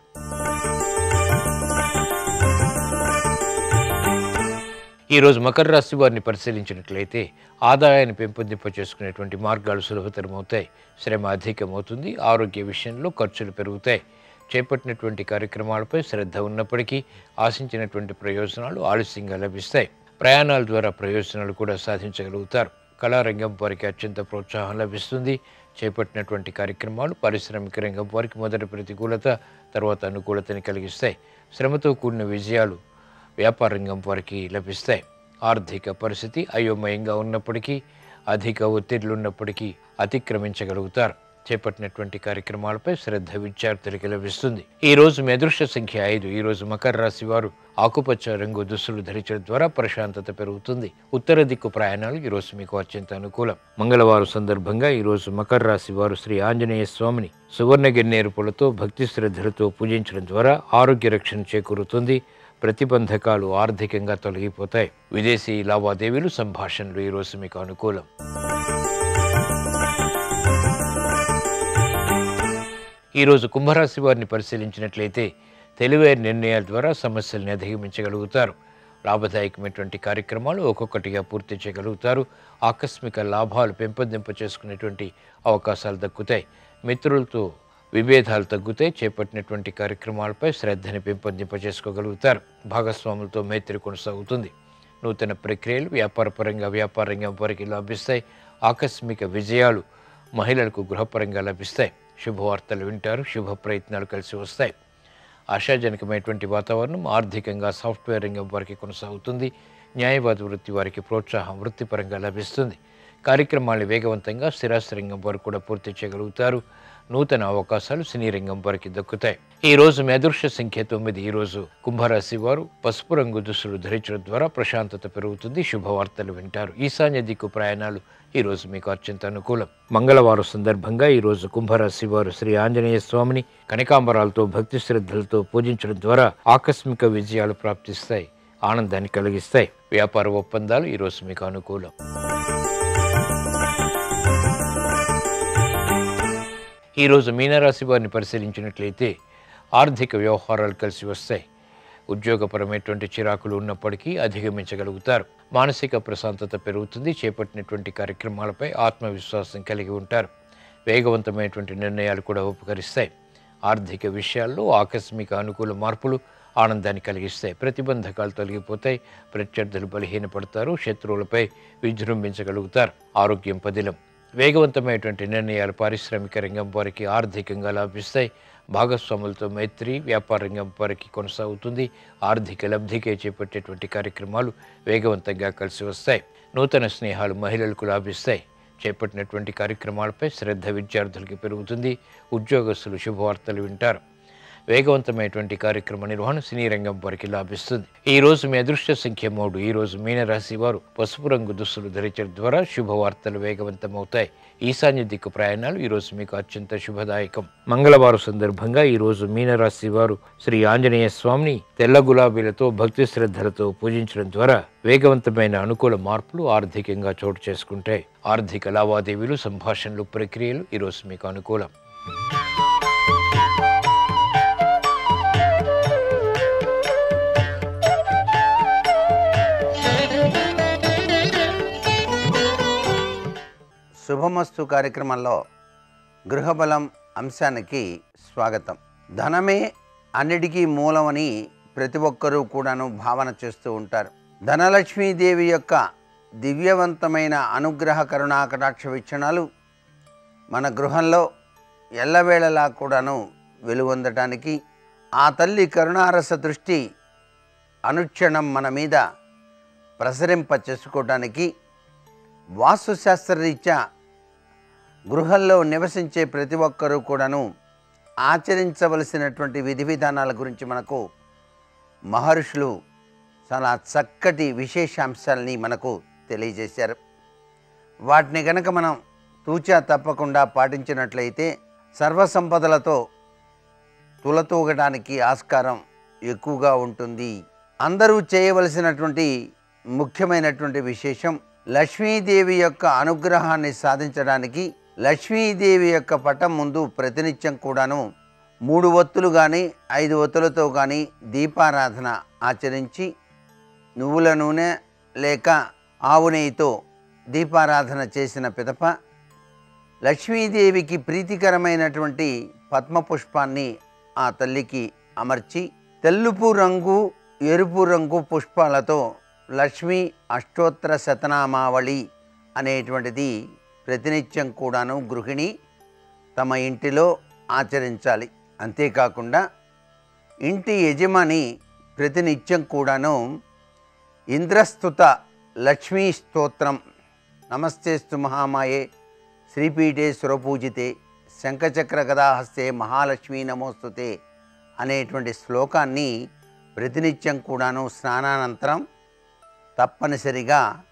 ఈరోజు మకర రాశి వారిని పరిశీలించినట్లయితే ఆదాయాన్ని పెంపొందింప చేసుకునేటువంటి మార్గాలు సులభతరమవుతాయి. శ్రమ అధికమవుతుంది. ఆరోగ్య విషయంలో ఖర్చులు పెరుగుతాయి. చేపట్టినటువంటి కార్యక్రమాలపై శ్రద్ధ ఉన్నప్పటికీ ఆశించినటువంటి ప్రయోజనాలు ఆలస్యంగా లభిస్తాయి. ప్రయాణాల ద్వారా ప్రయోజనాలు కూడా సాధించగలుగుతారు. కళారంగం వారికి అత్యంత ప్రోత్సాహం లభిస్తుంది. చేపట్టినటువంటి కార్యక్రమాలు పారిశ్రామిక రంగం వారికి మొదటి ప్రతికూలత తర్వాత అనుకూలతని కలిగిస్తాయి. శ్రమతో కూడిన విజయాలు వ్యాపార రంగం వారికి లభిస్తాయి. ఆర్థిక పరిస్థితి అయోమయంగా ఉన్నప్పటికీ అధిక ఒత్తిళ్ళు ఉన్నప్పటికీ అతిక్రమించగలుగుతారు. చేపట్టినటువంటి కార్యక్రమాలపై శ్రద్ధ విద్యార్థులకి లభిస్తుంది. ఈ రోజు మీ అదృష్ట సంఖ్య ఐదు. ఈ రోజు మకర రాశి వారు ఆకుపచ్చ రంగు దుస్తులు ధరించడం ద్వారా ప్రశాంతత పెరుగుతుంది. ఉత్తర దిక్కు ప్రయాణాలు ఈ రోజు మీకు అత్యంత అనుకూలం. మంగళవారం సందర్భంగా ఈ రోజు మకర రాశి వారు శ్రీ ఆంజనేయ స్వామిని సువర్ణ గిన్నేరుపులతో భక్తి శ్రద్ధలతో పూజించడం ద్వారా ఆరోగ్య రక్షణ చేకూరుతుంది. ప్రతిబంధకాలు ఆర్థికంగా తొలగిపోతాయి. విదేశీ లావాదేవీలు సంభాషణలు ఈ రోజు మీకు అనుకూలం. ఈరోజు కుంభరాశి వారిని పరిశీలించినట్లయితే తెలివైన నిర్ణయాల ద్వారా సమస్యల్ని అధిగమించగలుగుతారు. లాభదాయకమైనటువంటి కార్యక్రమాలు ఒక్కొక్కటిగా పూర్తి చేయగలుగుతారు. ఆకస్మిక లాభాలు పెంపొందింప చేసుకునేటువంటి అవకాశాలు దక్కుతాయి. మిత్రులతో విభేదాలు తగ్గుతాయి. చేపట్టినటువంటి కార్యక్రమాలపై శ్రద్ధని పెంపొందింప చేసుకోగలుగుతారు. భాగస్వాములతో మైత్రి కొనసాగుతుంది. నూతన ప్రక్రియలు వ్యాపారపరంగా వ్యాపారంగా వారికి లభిస్తాయి. ఆకస్మిక విజయాలు మహిళలకు గృహపరంగా లభిస్తాయి. శుభవార్తలు వింటారు శుభ ప్రయత్నాలు కలిసి వస్తాయి. ఆశాజనకమైనటువంటి వాతావరణం ఆర్థికంగా సాఫ్ట్వేర్ రంగం వారికి కొనసాగుతుంది. న్యాయవాద వృత్తి వారికి ప్రోత్సాహం వృత్తిపరంగా లభిస్తుంది. కార్యక్రమాలు వేగవంతంగా స్థిరాస్తి రంగం వారు కూడా పూర్తి చేయగలుగుతారు. నూతన అవకాశాలు సినీ రంగం వారికి దక్కుతాయి. ఈ రోజు మీ సంఖ్య తొమ్మిది. ఈ రోజు కుంభరాశి వారు పసుపు రంగు దుస్తులు ధరించడం ద్వారా ప్రశాంతత పెరుగుతుంది. శుభవార్తలు వింటారు. ఈశాన్య దిక్కు ప్రయాణాలు ఈరోజు రోజు మీకు అత్యంత అనుకూలం. మంగళవారం సందర్భంగా ఈ రోజు కుంభరాశి వారు శ్రీ ఆంజనేయ స్వామిని కనకాంబరాలతో భక్తి శ్రద్ధలతో పూజించడం ద్వారా ఆకస్మిక విజయాలు ప్రాప్తిస్తాయి ఆనందాన్ని కలిగిస్తాయి. వ్యాపార ఒప్పందాలు ఈరోజు మీకు అనుకూలం. ఈరోజు మీనరాశి వారిని పరిశీలించినట్లయితే ఆర్థిక వ్యవహారాలు కలిసి వస్తాయి. ఉద్యోగపరమైనటువంటి చిరాకులు ఉన్నప్పటికీ అధిగమించగలుగుతారు. మానసిక ప్రశాంతత పెరుగుతుంది చేపట్టినటువంటి కార్యక్రమాలపై ఆత్మవిశ్వాసం కలిగి ఉంటారు. వేగవంతమైనటువంటి నిర్ణయాలు కూడా ఉపకరిస్తాయి. ఆర్థిక విషయాల్లో ఆకస్మిక అనుకూల మార్పులు ఆనందాన్ని కలిగిస్తాయి. ప్రతిబంధకాలు తొలగిపోతాయి. ప్రత్యర్థులు బలహీనపడతారు. శత్రువులపై విజృంభించగలుగుతారు. ఆరోగ్యం పదిలం. వేగవంతమైనటువంటి నిర్ణయాలు పారిశ్రామిక రంగం వారికి ఆర్థికంగా లాభిస్తాయి. భాగస్వాములతో మైత్రి వ్యాపార రంగం వారికి కొనసాగుతుంది. ఆర్థిక లబ్ధికే చేపట్టేటువంటి కార్యక్రమాలు వేగవంతంగా కలిసి వస్తాయి. నూతన స్నేహాలు మహిళలకు లాభిస్తాయి. చేపట్టినటువంటి కార్యక్రమాలపై శ్రద్ధ విద్యార్థులకి పెరుగుతుంది. ఉద్యోగస్తులు శుభవార్తలు వింటారు. వేగవంతమైనటువంటి కార్యక్రమ నిర్వహణ సినీ రంగం వారికి లాభిస్తుంది. ఈ రోజు మీ అదృష్ట సంఖ్య మూడు. ఈ రోజు మీనరాశి వారు పసుపు రంగు దుస్తులు ధరించడం ద్వారా శుభవార్తలు వేగవంతమవుతాయి. ఈశాన్య దిక్కు ప్రయాణాలు ఈ రోజు మీకు అత్యంత శుభదాయకం. మంగళవారం సందర్భంగా ఈ రోజు మీనరాశి వారు శ్రీ ఆంజనేయ స్వామిని తెల్ల గులాబీలతో భక్తి శ్రద్ధలతో పూజించడం ద్వారా వేగవంతమైన అనుకూల మార్పులు ఆర్థికంగా చోటు చేసుకుంటాయి. ఆర్థిక లావాదేవీలు సంభాషణలు ప్రక్రియలు ఈరోజు మీకు అనుకూలం. శుభమస్తు కార్యక్రమంలో గృహబలం అంశానికి స్వాగతం. ధనమే అన్నిటికీ మూలమని ప్రతి ఒక్కరూ కూడాను భావన చేస్తూ ఉంటారు. ధనలక్ష్మీదేవి యొక్క దివ్యవంతమైన అనుగ్రహ కరుణా కటాక్ష వీక్షణాలు మన గృహంలో ఎల్లవేళలా కూడాను వెలువొందటానికి ఆ తల్లి కరుణారస దృష్టి అనుక్షణం మన మీద ప్రసరింప చేసుకోవటానికి వాస్తుశాస్త్రరీత్యా గృహంలో నివసించే ప్రతి ఒక్కరూ కూడాను ఆచరించవలసినటువంటి విధి విధానాల గురించి మనకు మహర్షులు చాలా చక్కటి విశేషాంశాలని మనకు తెలియజేశారు. వాటిని గనక మనం తూచా తప్పకుండా పాటించినట్లయితే సర్వసంపదలతో తులతూగడానికి ఆస్కారం ఎక్కువగా ఉంటుంది. అందరూ చేయవలసినటువంటి ముఖ్యమైనటువంటి విశేషం లక్ష్మీదేవి యొక్క అనుగ్రహాన్ని సాధించడానికి లక్ష్మీదేవి యొక్క పటం ముందు ప్రతినిత్యం కూడాను మూడు ఒత్తులు కానీ ఐదు ఒత్తులతో కానీ దీపారాధన ఆచరించి నువ్వుల నూనె లేక ఆవు నెయ్యితో దీపారాధన చేసిన పిదప లక్ష్మీదేవికి ప్రీతికరమైనటువంటి పద్మపుష్పాన్ని ఆ తల్లికి అమర్చి తెలుపు రంగు ఎరుపు రంగు పుష్పాలతో లక్ష్మీ అష్టోత్తర శతనామావళి అనేటువంటిది ప్రతినిత్యం కూడాను గృహిణి తమ ఇంటిలో ఆచరించాలి. అంతేకాకుండా ఇంటి యజమాని ప్రతినిత్యం కూడాను ఇంద్రస్తుత లక్ష్మీ స్తోత్రం. నమస్తేస్తు మహామాయే. శ్రీపీఠే సురపూజితే. శంఖచక్ర గదాహస్తే మహాలక్ష్మీ నమోస్తుతే అనేటువంటి శ్లోకాన్ని ప్రతినిత్యం కూడాను స్నానానంతరం తప్పనిసరిగా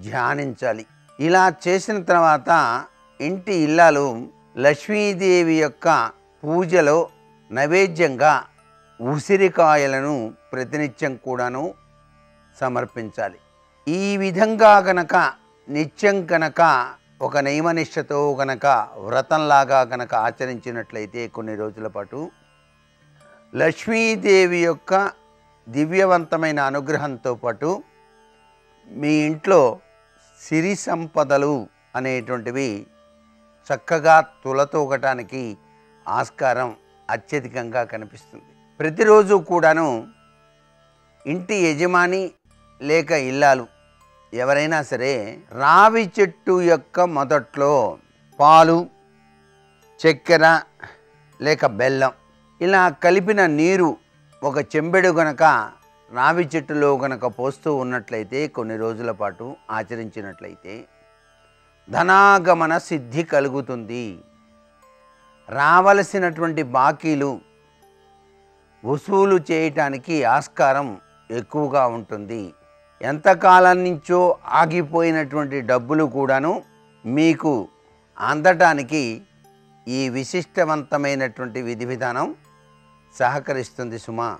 ధ్యానించాలి. ఇలా చేసిన తర్వాత ఇంటి ఇల్లాలు లక్ష్మీదేవి యొక్క పూజలో నైవేద్యంగా ఉసిరికాయలను ప్రతినిత్యం కూడాను సమర్పించాలి. ఈ విధంగా గనక నిత్యం కనుక ఒక నియమనిష్టతో గనక వ్రతంలాగా గనక ఆచరించినట్లయితే కొన్ని రోజుల పాటు లక్ష్మీదేవి యొక్క దివ్యవంతమైన అనుగ్రహంతో పాటు మీ ఇంట్లో సిరి సంపదలు అనేటువంటివి చక్కగా తులతూగటానికి ఆస్కారం అత్యధికంగా కనిపిస్తుంది. ప్రతిరోజు కూడాను ఇంటి యజమాని లేక ఇల్లాలు ఎవరైనా సరే రావి చెట్టు యొక్క మొదట్లో పాలు చక్కెర లేక బెల్లం ఇలా కలిపిన నీరు ఒక చెంబెడు గనక రావి చెట్టులో గనక పోస్తూ ఉన్నట్లయితే కొన్ని రోజుల పాటు ఆచరించినట్లయితే ధనాగమన సిద్ధి కలుగుతుంది. రావలసినటువంటి బాకీలు వసూలు చేయటానికి ఆస్కారం ఎక్కువగా ఉంటుంది. ఎంతకాలం నుంచో ఆగిపోయినటువంటి డబ్బులు కూడాను మీకు అందటానికి ఈ విశిష్టవంతమైనటువంటి విధి విధానం సహకరిస్తుంది సుమా.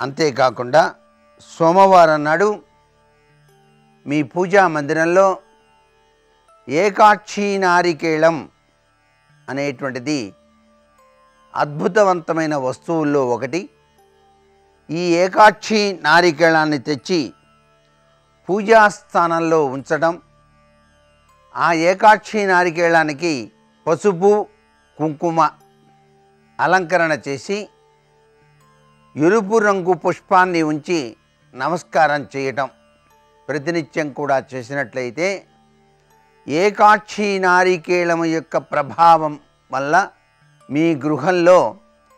అంతేకాకుండా సోమవారం నాడు మీ పూజా మందిరంలో ఏకాక్షి నారికేళం అనేటువంటిది అద్భుతవంతమైన వస్తువుల్లో ఒకటి. ఈ ఏకాక్షి నారికేళాన్ని తెచ్చి పూజాస్థానంలో ఉంచడం ఆ ఏకాక్షి నారికేళానికి పసుపు కుంకుమ అలంకరణ చేసి ఎరుపు రంగు పుష్పాన్ని ఉంచి నమస్కారం చేయటం ప్రతినిత్యం కూడా చేసినట్లయితే ఏకాక్షి నారికేళము యొక్క ప్రభావం వల్ల మీ గృహంలో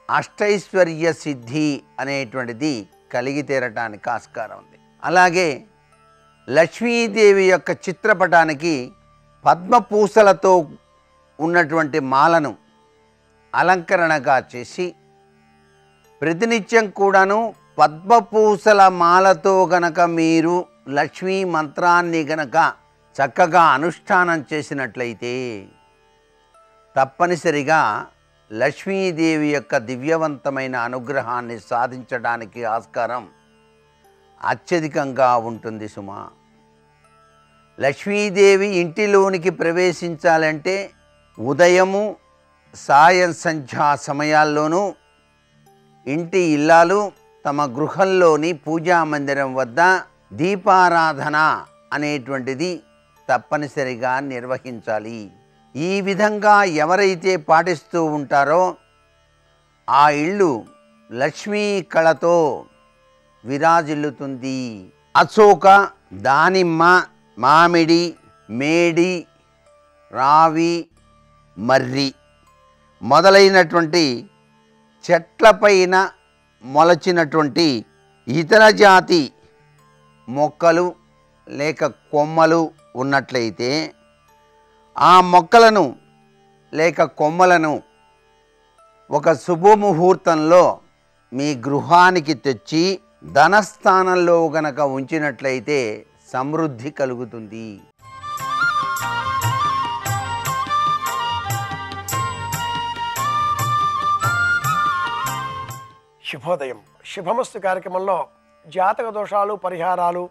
అష్టైశ్వర్య సిద్ధి అనేటువంటిది కలిగి తీరటానికి ఆస్కారం ఉంది. అలాగే లక్ష్మీదేవి యొక్క చిత్రపటానికి పద్మపూసలతో ఉన్నటువంటి మాలను అలంకరణగా చేసి ప్రతినిత్యం కూడాను పద్మపూసల మాలతో గనక మీరు లక్ష్మీ మంత్రాన్ని గనక చక్కగా అనుష్ఠానం చేసినట్లయితే తప్పనిసరిగా లక్ష్మీదేవి యొక్క దివ్యవంతమైన అనుగ్రహాన్ని సాధించడానికి ఆస్కారం అత్యధికంగా ఉంటుంది సుమా. లక్ష్మీదేవి ఇంటిలోనికి ప్రవేశించాలంటే ఉదయము సాయం సంధ్యా సమయాల్లోనూ ఇంటి ఇల్లాలు తమ గృహంలోని పూజా మందిరం వద్ద దీపారాధన అనేటువంటిది తప్పనిసరిగా నిర్వహించాలి. ఈ విధంగా ఎవరైతే పాటిస్తూ ఉంటారో ఆ ఇల్లు లక్ష్మీ కళతో విరాజిల్లుతుంది. అశోక దానిమ్మ మామిడి మేడి రావి మర్రి మొదలైనటువంటి చెట్లపైన మొలచినటువంటి ఇతర జాతి మొక్కలు లేక కొమ్మలు ఉన్నట్లయితే ఆ మొక్కలను లేక కొమ్మలను ఒక శుభముహూర్తంలో మీ గృహానికి తెచ్చి ధనస్థానంలో గనక ఉంచినట్లయితే సమృద్ధి కలుగుతుంది. శుభోదయం. శుభమస్తు కార్యక్రమంలో జాతక దోషాలు పరిహారాలు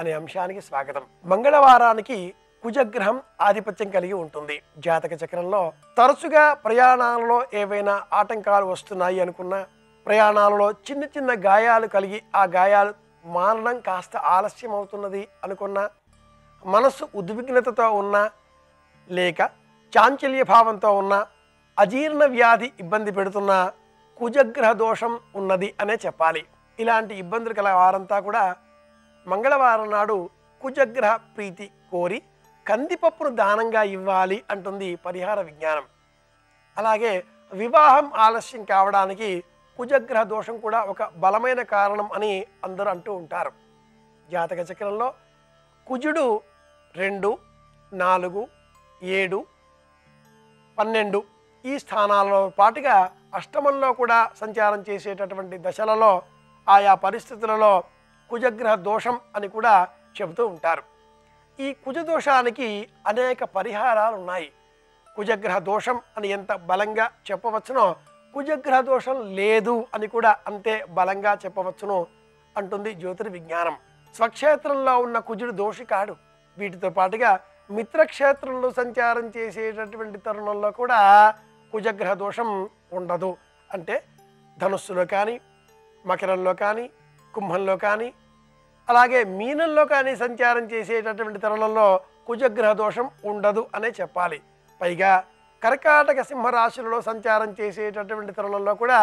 అనే అంశానికి స్వాగతం. మంగళవారానికి కుజగ్రహం ఆధిపత్యం కలిగి ఉంటుంది. జాతక చక్రంలో తరచుగా ప్రయాణాలలో ఏవైనా ఆటంకాలు వస్తున్నాయి అనుకున్న ప్రయాణాలలో చిన్న చిన్న గాయాలు కలిగి ఆ గాయాలు మారడం కాస్త ఆలస్యం అవుతున్నది అనుకున్న మనస్సు ఉద్విగ్నతతో ఉన్నా లేక చాంచల్య భావంతో ఉన్న అజీర్ణ వ్యాధి ఇబ్బంది పెడుతున్న కుజగ్రహ దోషం ఉన్నది అనే చెప్పాలి. ఇలాంటి ఇబ్బందులు కల వారంతా కూడా మంగళవారం నాడు కుజగ్రహ ప్రీతి కోరి కందిపప్పును దానంగా ఇవ్వాలి అంటుంది పరిహార విజ్ఞానం. అలాగే వివాహం ఆలస్యం కావడానికి కుజగ్రహ దోషం కూడా ఒక బలమైన కారణం అని అందరూ అంటూ ఉంటారు. జాతక చక్రంలో కుజుడు రెండు నాలుగు ఏడు పన్నెండు ఈ స్థానాలలో పాటుగా అష్టమంలో కూడా సంచారం చేసేటటువంటి దశలలో ఆయా పరిస్థితులలో కుజగ్రహ దోషం అని కూడా చెబుతూ ఉంటారు. ఈ కుజదోషానికి అనేక పరిహారాలు ఉన్నాయి కుజగ్రహ దోషం అని ఎంత బలంగా చెప్పవచ్చునో కుజగ్రహ దోషం లేదు అని కూడా అంతే బలంగా చెప్పవచ్చును అంటుంది జ్యోతిర్విజ్ఞానం స్వక్షేత్రంలో ఉన్న కుజుడు దోషి కాడు వీటితో పాటుగా మిత్రక్షేత్రంలో సంచారం చేసేటటువంటి తరుణంలో కూడా కుజగ్రహ దోషం ఉండదు. అంటే ధనుస్సులో కానీ మకరంలో కానీ కుంభంలో కానీ అలాగే మీనంలో కానీ సంచారం చేసేటటువంటి తరుణంలో కుజగ్రహ దోషం ఉండదు అనే చెప్పాలి. పైగా కర్కాటక సింహరాశులలో సంచారం చేసేటటువంటి తరుణంలో కూడా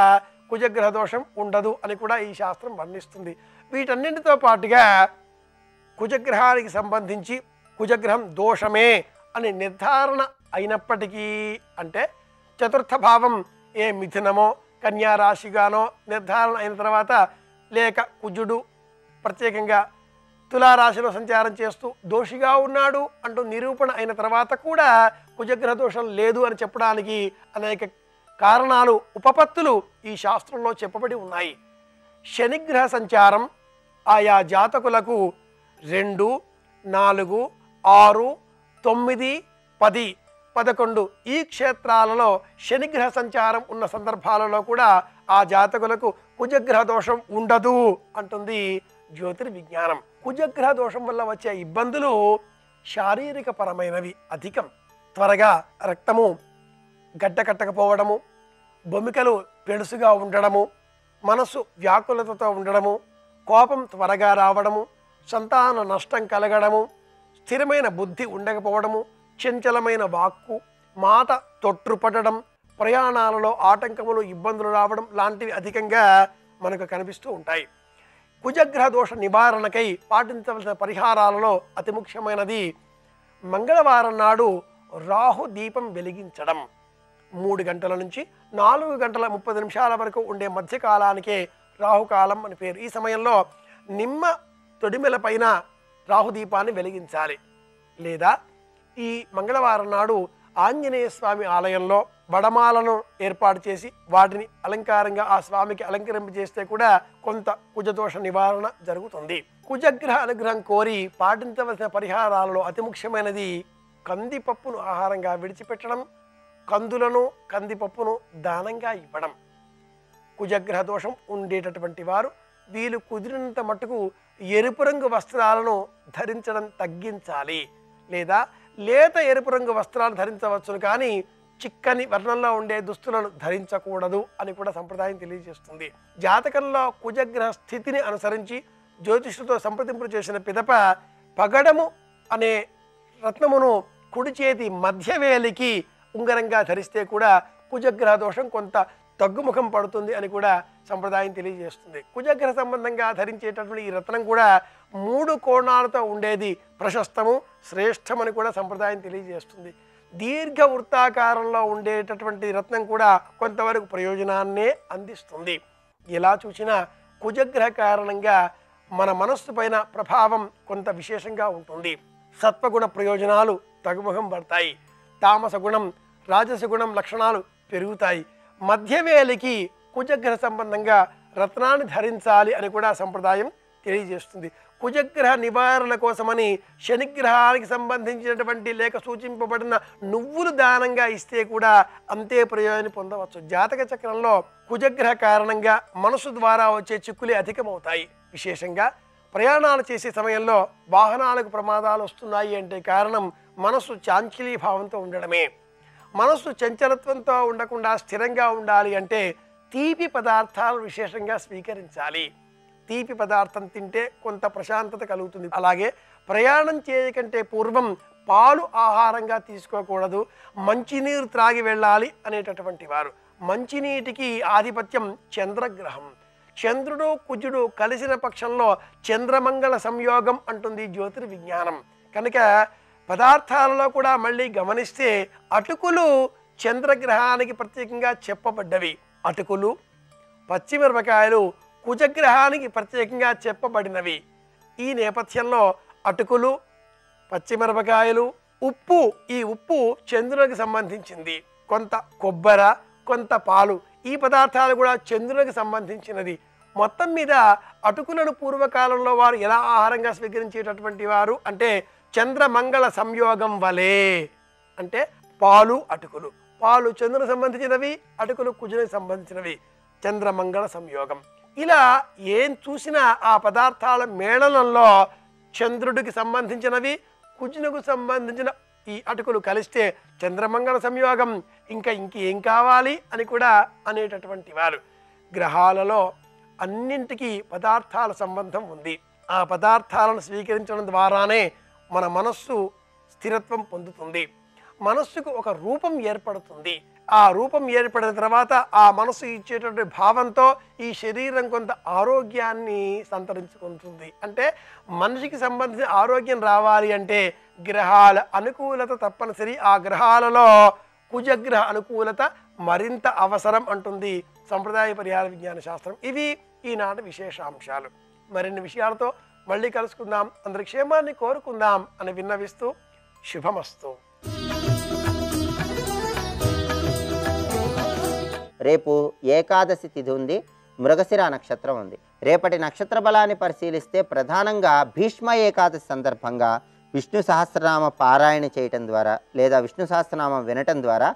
కుజగ్రహ దోషం ఉండదు అని కూడా ఈ శాస్త్రం వర్ణిస్తుంది. వీటన్నింటితో పాటుగా కుజగ్రహానికి సంబంధించి కుజగ్రహం దోషమే అని నిర్ధారణ అయినప్పటికీ అంటే చతుర్థ భావం ఏ మిథునమో కన్యా రాశిగానో నిర్ధారణ అయిన తర్వాత లేక కుజుడు ప్రత్యేకంగా తులారాశిలో సంచారం చేస్తూ దోషిగా ఉన్నాడు అంటూ నిరూపణ అయిన తర్వాత కూడా కుజగ్రహ దోషం లేదు అని చెప్పడానికి అనేక కారణాలు ఉపపత్తులు ఈ శాస్త్రంలో చెప్పబడి ఉన్నాయి. శనిగ్రహ సంచారం ఆయా జాతకులకు రెండు నాలుగు ఆరు తొమ్మిది పది పదకొండు. ఈ క్షేత్రాలలో శనిగ్రహ సంచారం ఉన్న సందర్భాలలో కూడా ఆ జాతకులకు కుజగ్రహ దోషం ఉండదు అంటుంది జ్యోతిర్విజ్ఞానం. కుజగ్రహ దోషం వల్ల వచ్చే ఇబ్బందులు శారీరక పరమైనవి అధికం. త్వరగా రక్తము గడ్డ కట్టకపోవడము బొమికలు పెడుసుగా ఉండడము మనసు వ్యాకులతతో ఉండడము కోపం త్వరగా రావడము సంతాన నష్టం కలగడము స్థిరమైన బుద్ధి ఉండకపోవడము చంచలమైన వాక్కు మాట తొట్టుపడడం ప్రయాణాలలో ఆటంకములు ఇబ్బందులు రావడం లాంటివి అధికంగా మనకు కనిపిస్తూ ఉంటాయి. కుజగ్రహ దోష నివారణకై పాటించవలసిన పరిహారాలలో అతి ముఖ్యమైనది మంగళవారం నాడు రాహు దీపం వెలిగించడం. మూడు గంటల నుంచి నాలుగు గంటల ముప్పై నిమిషాల వరకు ఉండే మధ్యకాలానికే రాహుకాలం అని పేరు. ఈ సమయంలో నిమ్మ తొడిమెల పైన రాహుదీపాన్ని వెలిగించాలి. లేదా ఈ మంగళవారం నాడు ఆంజనేయ స్వామి ఆలయంలో వడమాలను ఏర్పాటు చేసి వాటిని అలంకారంగా ఆ స్వామికి అలంకరింప చేస్తే కూడా కొంత కుజదోష నివారణ జరుగుతుంది. కుజగ్రహ అనుగ్రహం కోరి పాటించవలసిన పరిహారాలలో అతి ముఖ్యమైనది కందిపప్పును ఆహారంగా విడిచిపెట్టడం కందులను కందిపప్పును దానంగా ఇవ్వడం. కుజగ్రహ దోషం ఉండేటటువంటి వారు వీలు కుదిరినంత మటుకు ఎరుపు రంగు వస్త్రాలను ధరించడం తగ్గించాలి. లేదా లేత ఎరుపు రంగు వస్త్రాలు ధరించవచ్చును కానీ చిక్కని వర్ణంలో ఉండే దుస్తులను ధరించకూడదు అని కూడా సంప్రదాయం తెలియజేస్తుంది. జాతకంలో కుజగ్రహ స్థితిని అనుసరించి జ్యోతిషులతో సంప్రదింపులు చేసిన పిదప పగడము అనే రత్నమును కుడి చేతి మధ్యవేలికి ఉంగరంగా ధరిస్తే కూడా కుజగ్రహ దోషం కొంత తగ్గుముఖం పడుతుంది అని కూడా సంప్రదాయం తెలియజేస్తుంది. కుజగ్రహ సంబంధంగా ధరించేటటువంటి ఈ రత్నం కూడా మూడు కోణాలతో ఉండేది. ప్రశస్తము శ్రేష్టమని కూడా సంప్రదాయం తెలియజేస్తుంది. దీర్ఘ వృత్తాకారంలో ఉండేటటువంటి రత్నం కూడా కొంతవరకు ప్రయోజనాన్నే అందిస్తుంది. ఎలా చూసినా కుజగ్రహ కారణంగా మన మనస్సు పైన ప్రభావం కొంత విశేషంగా ఉంటుంది. సత్వగుణ ప్రయోజనాలు తగుముఖం పడతాయి. తామస గుణం రాజస గుణం లక్షణాలు పెరుగుతాయి. మధ్యవేలికి కుజగ్రహ సంబంధంగా రత్నాన్ని ధరించాలి అని కూడా సంప్రదాయం తెలియజేస్తుంది. కుజగ్రహ నివారణ కోసమని శనిగ్రహానికి సంబంధించినటువంటి లేక సూచింపబడిన నువ్వులు దానంగా ఇస్తే కూడా అంతే ప్రయోజనం పొందవచ్చు. జాతక చక్రంలో కుజగ్రహ కారణంగా మనసు ద్వారా వచ్చే చిక్కులే అధికమవుతాయి. విశేషంగా ప్రయాణాలు చేసే సమయంలో వాహనాలకు ప్రమాదాలు వస్తున్నాయి అంటే కారణం మనసు చాంచలీ భావంతో ఉండడమే. మనస్సు చంచలత్వంతో ఉండకుండా స్థిరంగా ఉండాలి అంటే తీపి పదార్థాలు విశేషంగా స్వీకరించాలి. తీపి పదార్థం తింటే కొంత ప్రశాంతత కలుగుతుంది. అలాగే ప్రయాణం చేయకంటే పూర్వం పాలు ఆహారంగా తీసుకోకూడదు. మంచినీరు త్రాగి వెళ్ళాలి అనేటటువంటి వారు. మంచినీటికి ఆధిపత్యం చంద్రగ్రహం. చంద్రుడు కుజుడు కలిసిన పక్షంలో చంద్రమంగళ సంయోగం అంటుంది జ్యోతిర్విజ్ఞానం. కనుక పదార్థాలలో కూడా మళ్ళీ గమనిస్తే అటుకులు చంద్రగ్రహానికి ప్రత్యేకంగా చెప్పబడ్డవి. అటుకులు పచ్చిమిరపకాయలు కుజగ్రహానికి ప్రత్యేకంగా చెప్పబడినవి. ఈ నేపథ్యంలో అటుకులు పచ్చిమిరపకాయలు ఉప్పు ఈ ఉప్పు చంద్రునికి సంబంధించింది. కొంత కొబ్బర కొంత పాలు ఈ పదార్థాలు కూడా చంద్రునికి సంబంధించినది. మొత్తం మీద అటుకులను పూర్వకాలంలో వారు ఎలా ఆహారంగా స్వీకరించేటటువంటి వారు అంటే చంద్రమంగళ సంయోగం వలె. అంటే పాలు అటుకులు. పాలు చంద్రుని సంబంధించినవి అటుకులు కుజునికి సంబంధించినవి. చంద్రమంగళ సంయోగం. ఇలా ఏం చూసినా ఆ పదార్థాల మేళనంలో చంద్రుడికి సంబంధించినవి కుజునకు సంబంధించిన ఈ అటుకులు కలిస్తే చంద్రమంగళ సంయోగం. ఇంకా ఇంకేం కావాలి అని కూడా అనేటటువంటి వారు. గ్రహాలలో అన్నింటికీ పదార్థాల సంబంధం ఉంది. ఆ పదార్థాలను స్వీకరించడం ద్వారానే మన మనస్సు స్థిరత్వం పొందుతుంది. మనస్సుకు ఒక రూపం ఏర్పడుతుంది. ఆ రూపం ఏర్పడిన తర్వాత ఆ మనసు ఇచ్చేటువంటి భావంతో ఈ శరీరం కొంత ఆరోగ్యాన్ని సంతరించుకుంటుంది. అంటే మనిషికి సంబంధించిన ఆరోగ్యం రావాలి అంటే గ్రహాల అనుకూలత తప్పనిసరి. ఆ గ్రహాలలో కుజగ్రహ అనుకూలత మరింత అవసరం అంటుంది సంప్రదాయ పరిహార విజ్ఞాన శాస్త్రం. ఇవి ఈనాటి విశేషాంశాలు. మరిన్ని విషయాలతో మళ్ళీ కలుసుకుందాం. అందరి క్షేమాన్ని కోరుకుందాం అని విన్నవిస్తూ శుభమస్తు. రేపు ఏకాదశి తిథి ఉంది మృగశిర నక్షత్రం ఉంది. రేపటి నక్షత్ర బలాన్ని పరిశీలిస్తే ప్రధానంగా భీష్మ ఏకాదశి సందర్భంగా విష్ణు సహస్రనామ పారాయణ చేయటం ద్వారా లేదా విష్ణు సహస్రనామం వినటం ద్వారా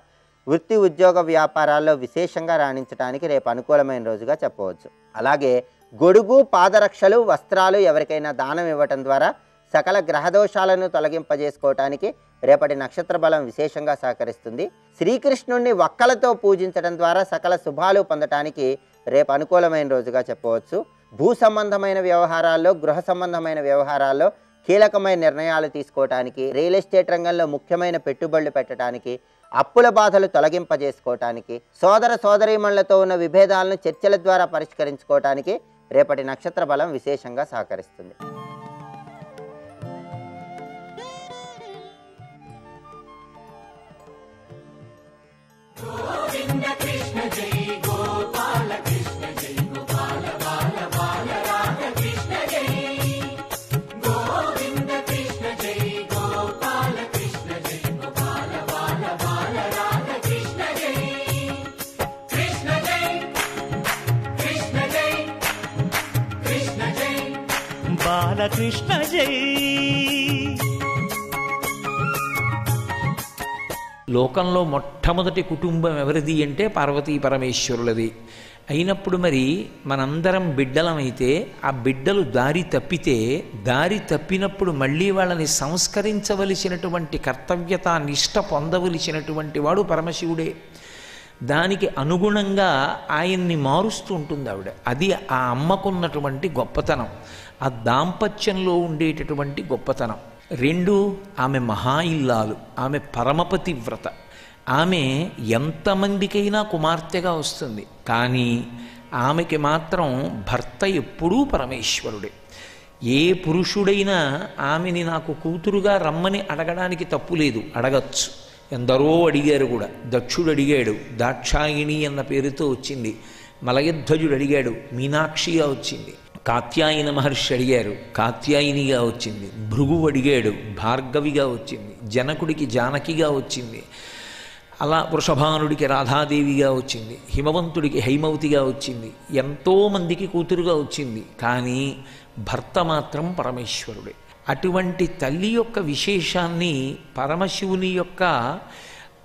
వృత్తి ఉద్యోగ వ్యాపారాల్లో విశేషంగా రాణించడానికి రేపు అనుకూలమైన రోజుగా చెప్పవచ్చు. అలాగే గొడుగు పాదరక్షలు వస్త్రాలు ఎవరికైనా దానం ఇవ్వటం ద్వారా సకల గ్రహదోషాలను తొలగింపజేసుకోవటానికి రేపటి నక్షత్ర బలం విశేషంగా సహకరిస్తుంది. శ్రీకృష్ణుణ్ణి వక్కలతో పూజించడం ద్వారా సకల శుభాలు పొందటానికి రేపు అనుకూలమైన రోజుగా చెప్పవచ్చు. భూ సంబంధమైన వ్యవహారాల్లో గృహ సంబంధమైన వ్యవహారాల్లో కీలకమైన నిర్ణయాలు తీసుకోవటానికి రియల్ ఎస్టేట్ రంగంలో ముఖ్యమైన పెట్టుబడులు పెట్టడానికి అప్పుల బాధలు తొలగింపజేసుకోవటానికి సోదర సోదరీమణులతో ఉన్న విభేదాలను చర్చల ద్వారా పరిష్కరించుకోవటానికి రేపటి నక్షత్ర బలం విశేషంగా సహకరిస్తుంది. కృష్ణ జై. లోకంలో మొట్టమొదటి కుటుంబం ఎవరిది అంటే పార్వతీ పరమేశ్వరులది. అయినప్పుడు మరి మనందరం బిడ్డలమైతే ఆ బిడ్డలు దారి తప్పితే దారి తప్పినప్పుడు మళ్ళీ వాళ్ళని సంస్కరించవలసినటువంటి కర్తవ్యత నిష్ట పొందవలసినటువంటి వాడు పరమశివుడే. దానికి అనుగుణంగా ఆయన్ని మారుస్తూ ఉంటుంది ఆవిడ. అది ఆ అమ్మకున్నటువంటి గొప్పతనం. ఆ దాంపత్యంలో ఉండేటటువంటి గొప్పతనం. రెండు ఆమె మహా ఇల్లాలు ఆమె పరమపతి వ్రత ఆమె ఎంతమందికైనా కుమార్తెగా వస్తుంది. కానీ ఆమెకి మాత్రం భర్త ఎప్పుడూ పరమేశ్వరుడే. ఏ పురుషుడైనా ఆమెని నాకు కూతురుగా రమ్మని అడగడానికి తప్పు లేదు అడగచ్చు. ఎందరో అడిగారు కూడా. దక్షుడు అడిగాడు దాక్షాయిణి అన్న పేరుతో వచ్చింది. మలయధ్వజుడు అడిగాడు మీనాక్షిగా వచ్చింది. కాత్యాయన మహర్షి అడిగారు కాత్యాయినిగా వచ్చింది భృగు అడిగాడు భార్గవిగా వచ్చింది జనకుడికి జానకిగా వచ్చింది అలా వృషభానుడికి రాధాదేవిగా వచ్చింది హిమవంతుడికి హైమవతిగా వచ్చింది ఎంతోమందికి కూతురుగా వచ్చింది కానీ భర్త మాత్రం పరమేశ్వరుడే. అటువంటి తల్లి యొక్క విశేషాన్ని పరమశివుని యొక్క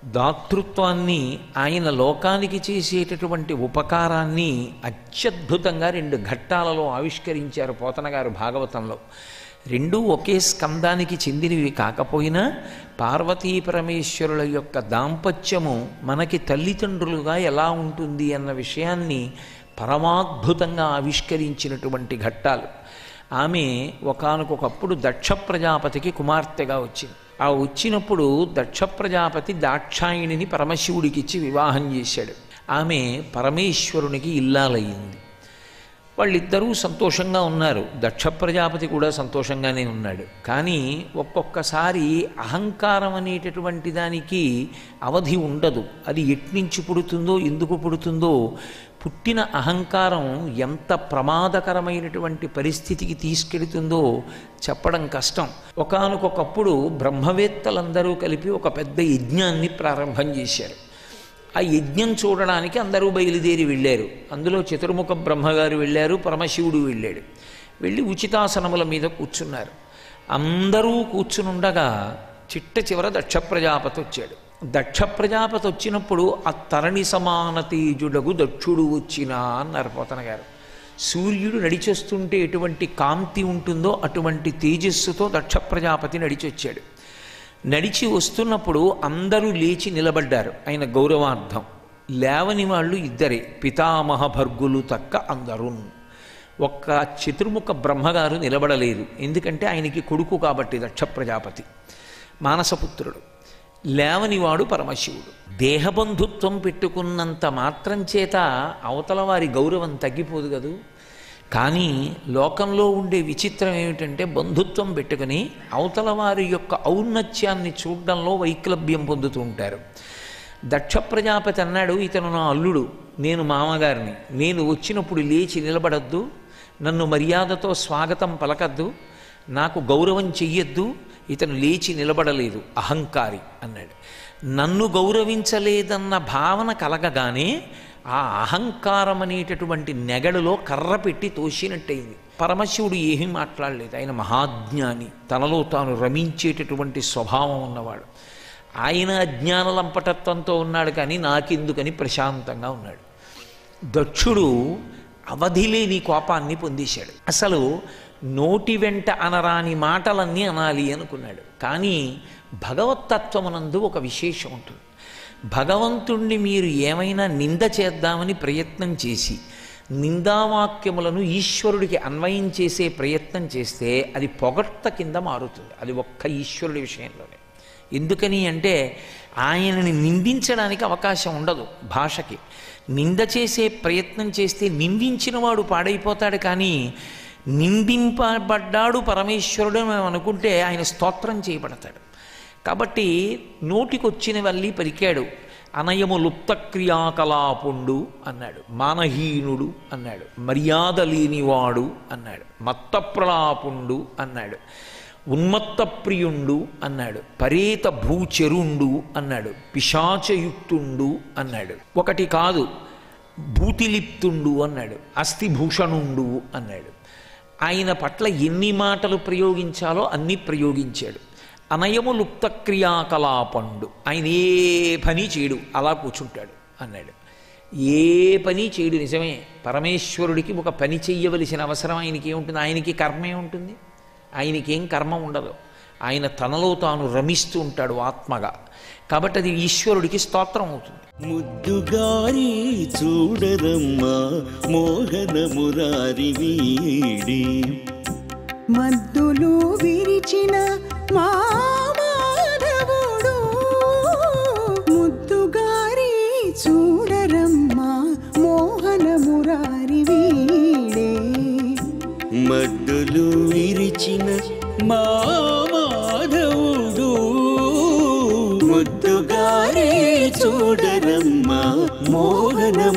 దాతృత్వాన్ని ఆయన లోకానికి చేసేటటువంటి ఉపకారాన్ని అత్యద్భుతంగా రెండు ఘట్టాలలో ఆవిష్కరించారు పోతనగారు భాగవతంలో. రెండూ ఒకే స్కందానికి చెందినవి కాకపోయినా పార్వతీ పరమేశ్వరుల యొక్క దాంపత్యము మనకి తల్లిదండ్రులుగా ఎలా ఉంటుంది అన్న విషయాన్ని పరమాద్భుతంగా ఆవిష్కరించినటువంటి ఘట్టాలు. ఆమె ఒకనకొకప్పుడు దక్ష ప్రజాపతికి కుమార్తెగా వచ్చింది. ఆ వచ్చినప్పుడు దక్ష ప్రజాపతి దాక్షాయిణిని పరమశివుడికిచ్చి వివాహం చేశాడు. ఆమె పరమేశ్వరునికి ఇల్లాలయ్యింది. వాళ్ళిద్దరూ సంతోషంగా ఉన్నారు. దక్ష ప్రజాపతి కూడా సంతోషంగానే ఉన్నాడు. కానీ ఒక్కొక్కసారి అహంకారం అనేటటువంటి దానికి అవధి ఉండదు. అది ఎట్నుంచి పుడుతుందో ఎందుకు పుడుతుందో పుట్టిన అహంకారం ఎంత ప్రమాదకరమైనటువంటి పరిస్థితికి తీసుకెళ్తుందో చెప్పడం కష్టం. ఒకనకొకప్పుడు బ్రహ్మవేత్తలందరూ కలిపి ఒక పెద్ద యజ్ఞాన్ని ప్రారంభం చేశారు. ఆ యజ్ఞం చూడడానికి అందరూ బయలుదేరి వెళ్ళారు. అందులో చతుర్ముఖ బ్రహ్మగారు వెళ్ళారు పరమశివుడు వెళ్ళాడు. వెళ్ళి ఉచితాసనముల మీద కూర్చున్నారు. అందరూ కూర్చునుండగా చిట్ట చివర దక్ష ప్రజాపతి వచ్చాడు. దక్ష ప్రజాపతి వచ్చినప్పుడు ఆ తరణి సమాన తేజుడగు దక్షుడు వచ్చినా అన్నారు పోతన గారు. సూర్యుడు నడిచొస్తుంటే ఎటువంటి కాంతి ఉంటుందో అటువంటి తేజస్సుతో దక్ష ప్రజాపతి నడిచొచ్చాడు. నడిచి వస్తున్నప్పుడు అందరూ లేచి నిలబడ్డారు. ఆయన గౌరవార్థం. లేవని వాళ్ళు ఇద్దరే. పితామహ భర్గులు తక్క అందరూ ఒక్క చతుర్ముఖ బ్రహ్మగారు నిలబడలేదు. ఎందుకంటే ఆయనకి కొడుకు కాబట్టి దక్ష ప్రజాపతి మానసపుత్రుడు. లేవనివాడు పరమశివుడు. దేహబంధుత్వం పెట్టుకున్నంత మాత్రం చేత అవతల వారి గౌరవం తగ్గిపోదు కదూ? కానీ లోకంలో ఉండే విచిత్రం ఏమిటంటే బంధుత్వం పెట్టుకుని అవతల వారి యొక్క ఔన్నత్యాన్ని చూడడంలో వైక్లభ్యం పొందుతూ ఉంటారు. దక్ష ప్రజాపతి అన్నాడు ఇతను నా అల్లుడు నేను మామగారిని. నేను వచ్చినప్పుడు లేచి నిలబడద్దు నన్ను మర్యాదతో స్వాగతం పలకద్దు నాకు గౌరవం చెయ్యొద్దు ఇతను లేచి నిలబడలేదు అహంకారి అన్నాడు. నన్ను గౌరవించలేదన్న భావన కలగగానే ఆ అహంకారం అనేటటువంటి నెగడులో కర్ర పెట్టి తోసినట్టయింది. పరమశివుడు ఏమీ మాట్లాడలేదు. ఆయన మహాజ్ఞాని. తనలో తాను రమించేటటువంటి స్వభావం ఉన్నవాడు. ఆయన అజ్ఞాన లంపటత్వంతో ఉన్నాడు కానీ నాకెందుకని ప్రశాంతంగా ఉన్నాడు. దక్షుడు అవధిలేని కోపాన్ని పొందేశాడు. అసలు నోటి వెంట అనరాని మాటలన్నీ అనాలి అనుకున్నాడు. కానీ భగవతత్వమునందు ఒక విశేషం ఉంటుంది. భగవంతుణ్ణి మీరు ఏమైనా నింద చేద్దామని ప్రయత్నం చేసి నిందావాక్యములను ఈశ్వరుడికి అన్వయం చేసే ప్రయత్నం చేస్తే అది పొగట్ట కింద మారుతుంది. అది ఒక్క ఈశ్వరుడి విషయంలోనే. ఎందుకని అంటే ఆయనని నిందించడానికి అవకాశం ఉండదు భాషకి. నింద చేసే ప్రయత్నం చేస్తే నిందించినవాడు పాడైపోతాడు కానీ నిందింపబడ్డాడు పరమేశ్వరుడు మనం అనుకుంటే ఆయన స్తోత్రం చేయబడతాడు. కాబట్టి నోటికొచ్చినవల్లి పలికాడు అనయము లుప్తక్రియాకలాపుండు అన్నాడు. మానహీనుడు అన్నాడు. మర్యాద లేనివాడు అన్నాడు. మత్తప్రలాపుండు అన్నాడు. ఉన్మత్త ప్రియుండు అన్నాడు. పరేత భూచరుండు అన్నాడు. పిశాచయుక్తుండు అన్నాడు. ఒకటి కాదు భూతిలిప్తుండు అన్నాడు. అస్థిభూషణుండు అన్నాడు. ఆయన పట్ల ఎన్ని మాటలు ప్రయోగించాలో అన్ని ప్రయోగించాడు. అనయము లుప్త క్రియాకలాపండు. ఆయన ఏ పని చేయడు అలా కూర్చుంటాడు అన్నాడు. ఏ పని చేయడు నిజమే పరమేశ్వరుడికి ఒక పని చెయ్యవలసిన అవసరం ఆయనకి ఏముంటుంది? ఆయనకి కర్మ ఉంటుంది ఆయనకేం కర్మ ఉండదు. ఆయన తనలో తాను రమిస్తూ ఉంటాడు ఆత్మగా. కాబట్టి అది ఈశ్వరుడికి స్తోత్రం అవుతుంది. ముద్దుగారి చూడరమ్మా మోహన మురారి వీడి. మద్దులు విరిచిన మా మాధవుడు. ముద్దుగారి చూడరమ్మా మోహన మురారి వీడే. మడ్డులు విరిచిన మా మాధవుడు. ముద్దుగారే చూడరమ్మా మోహన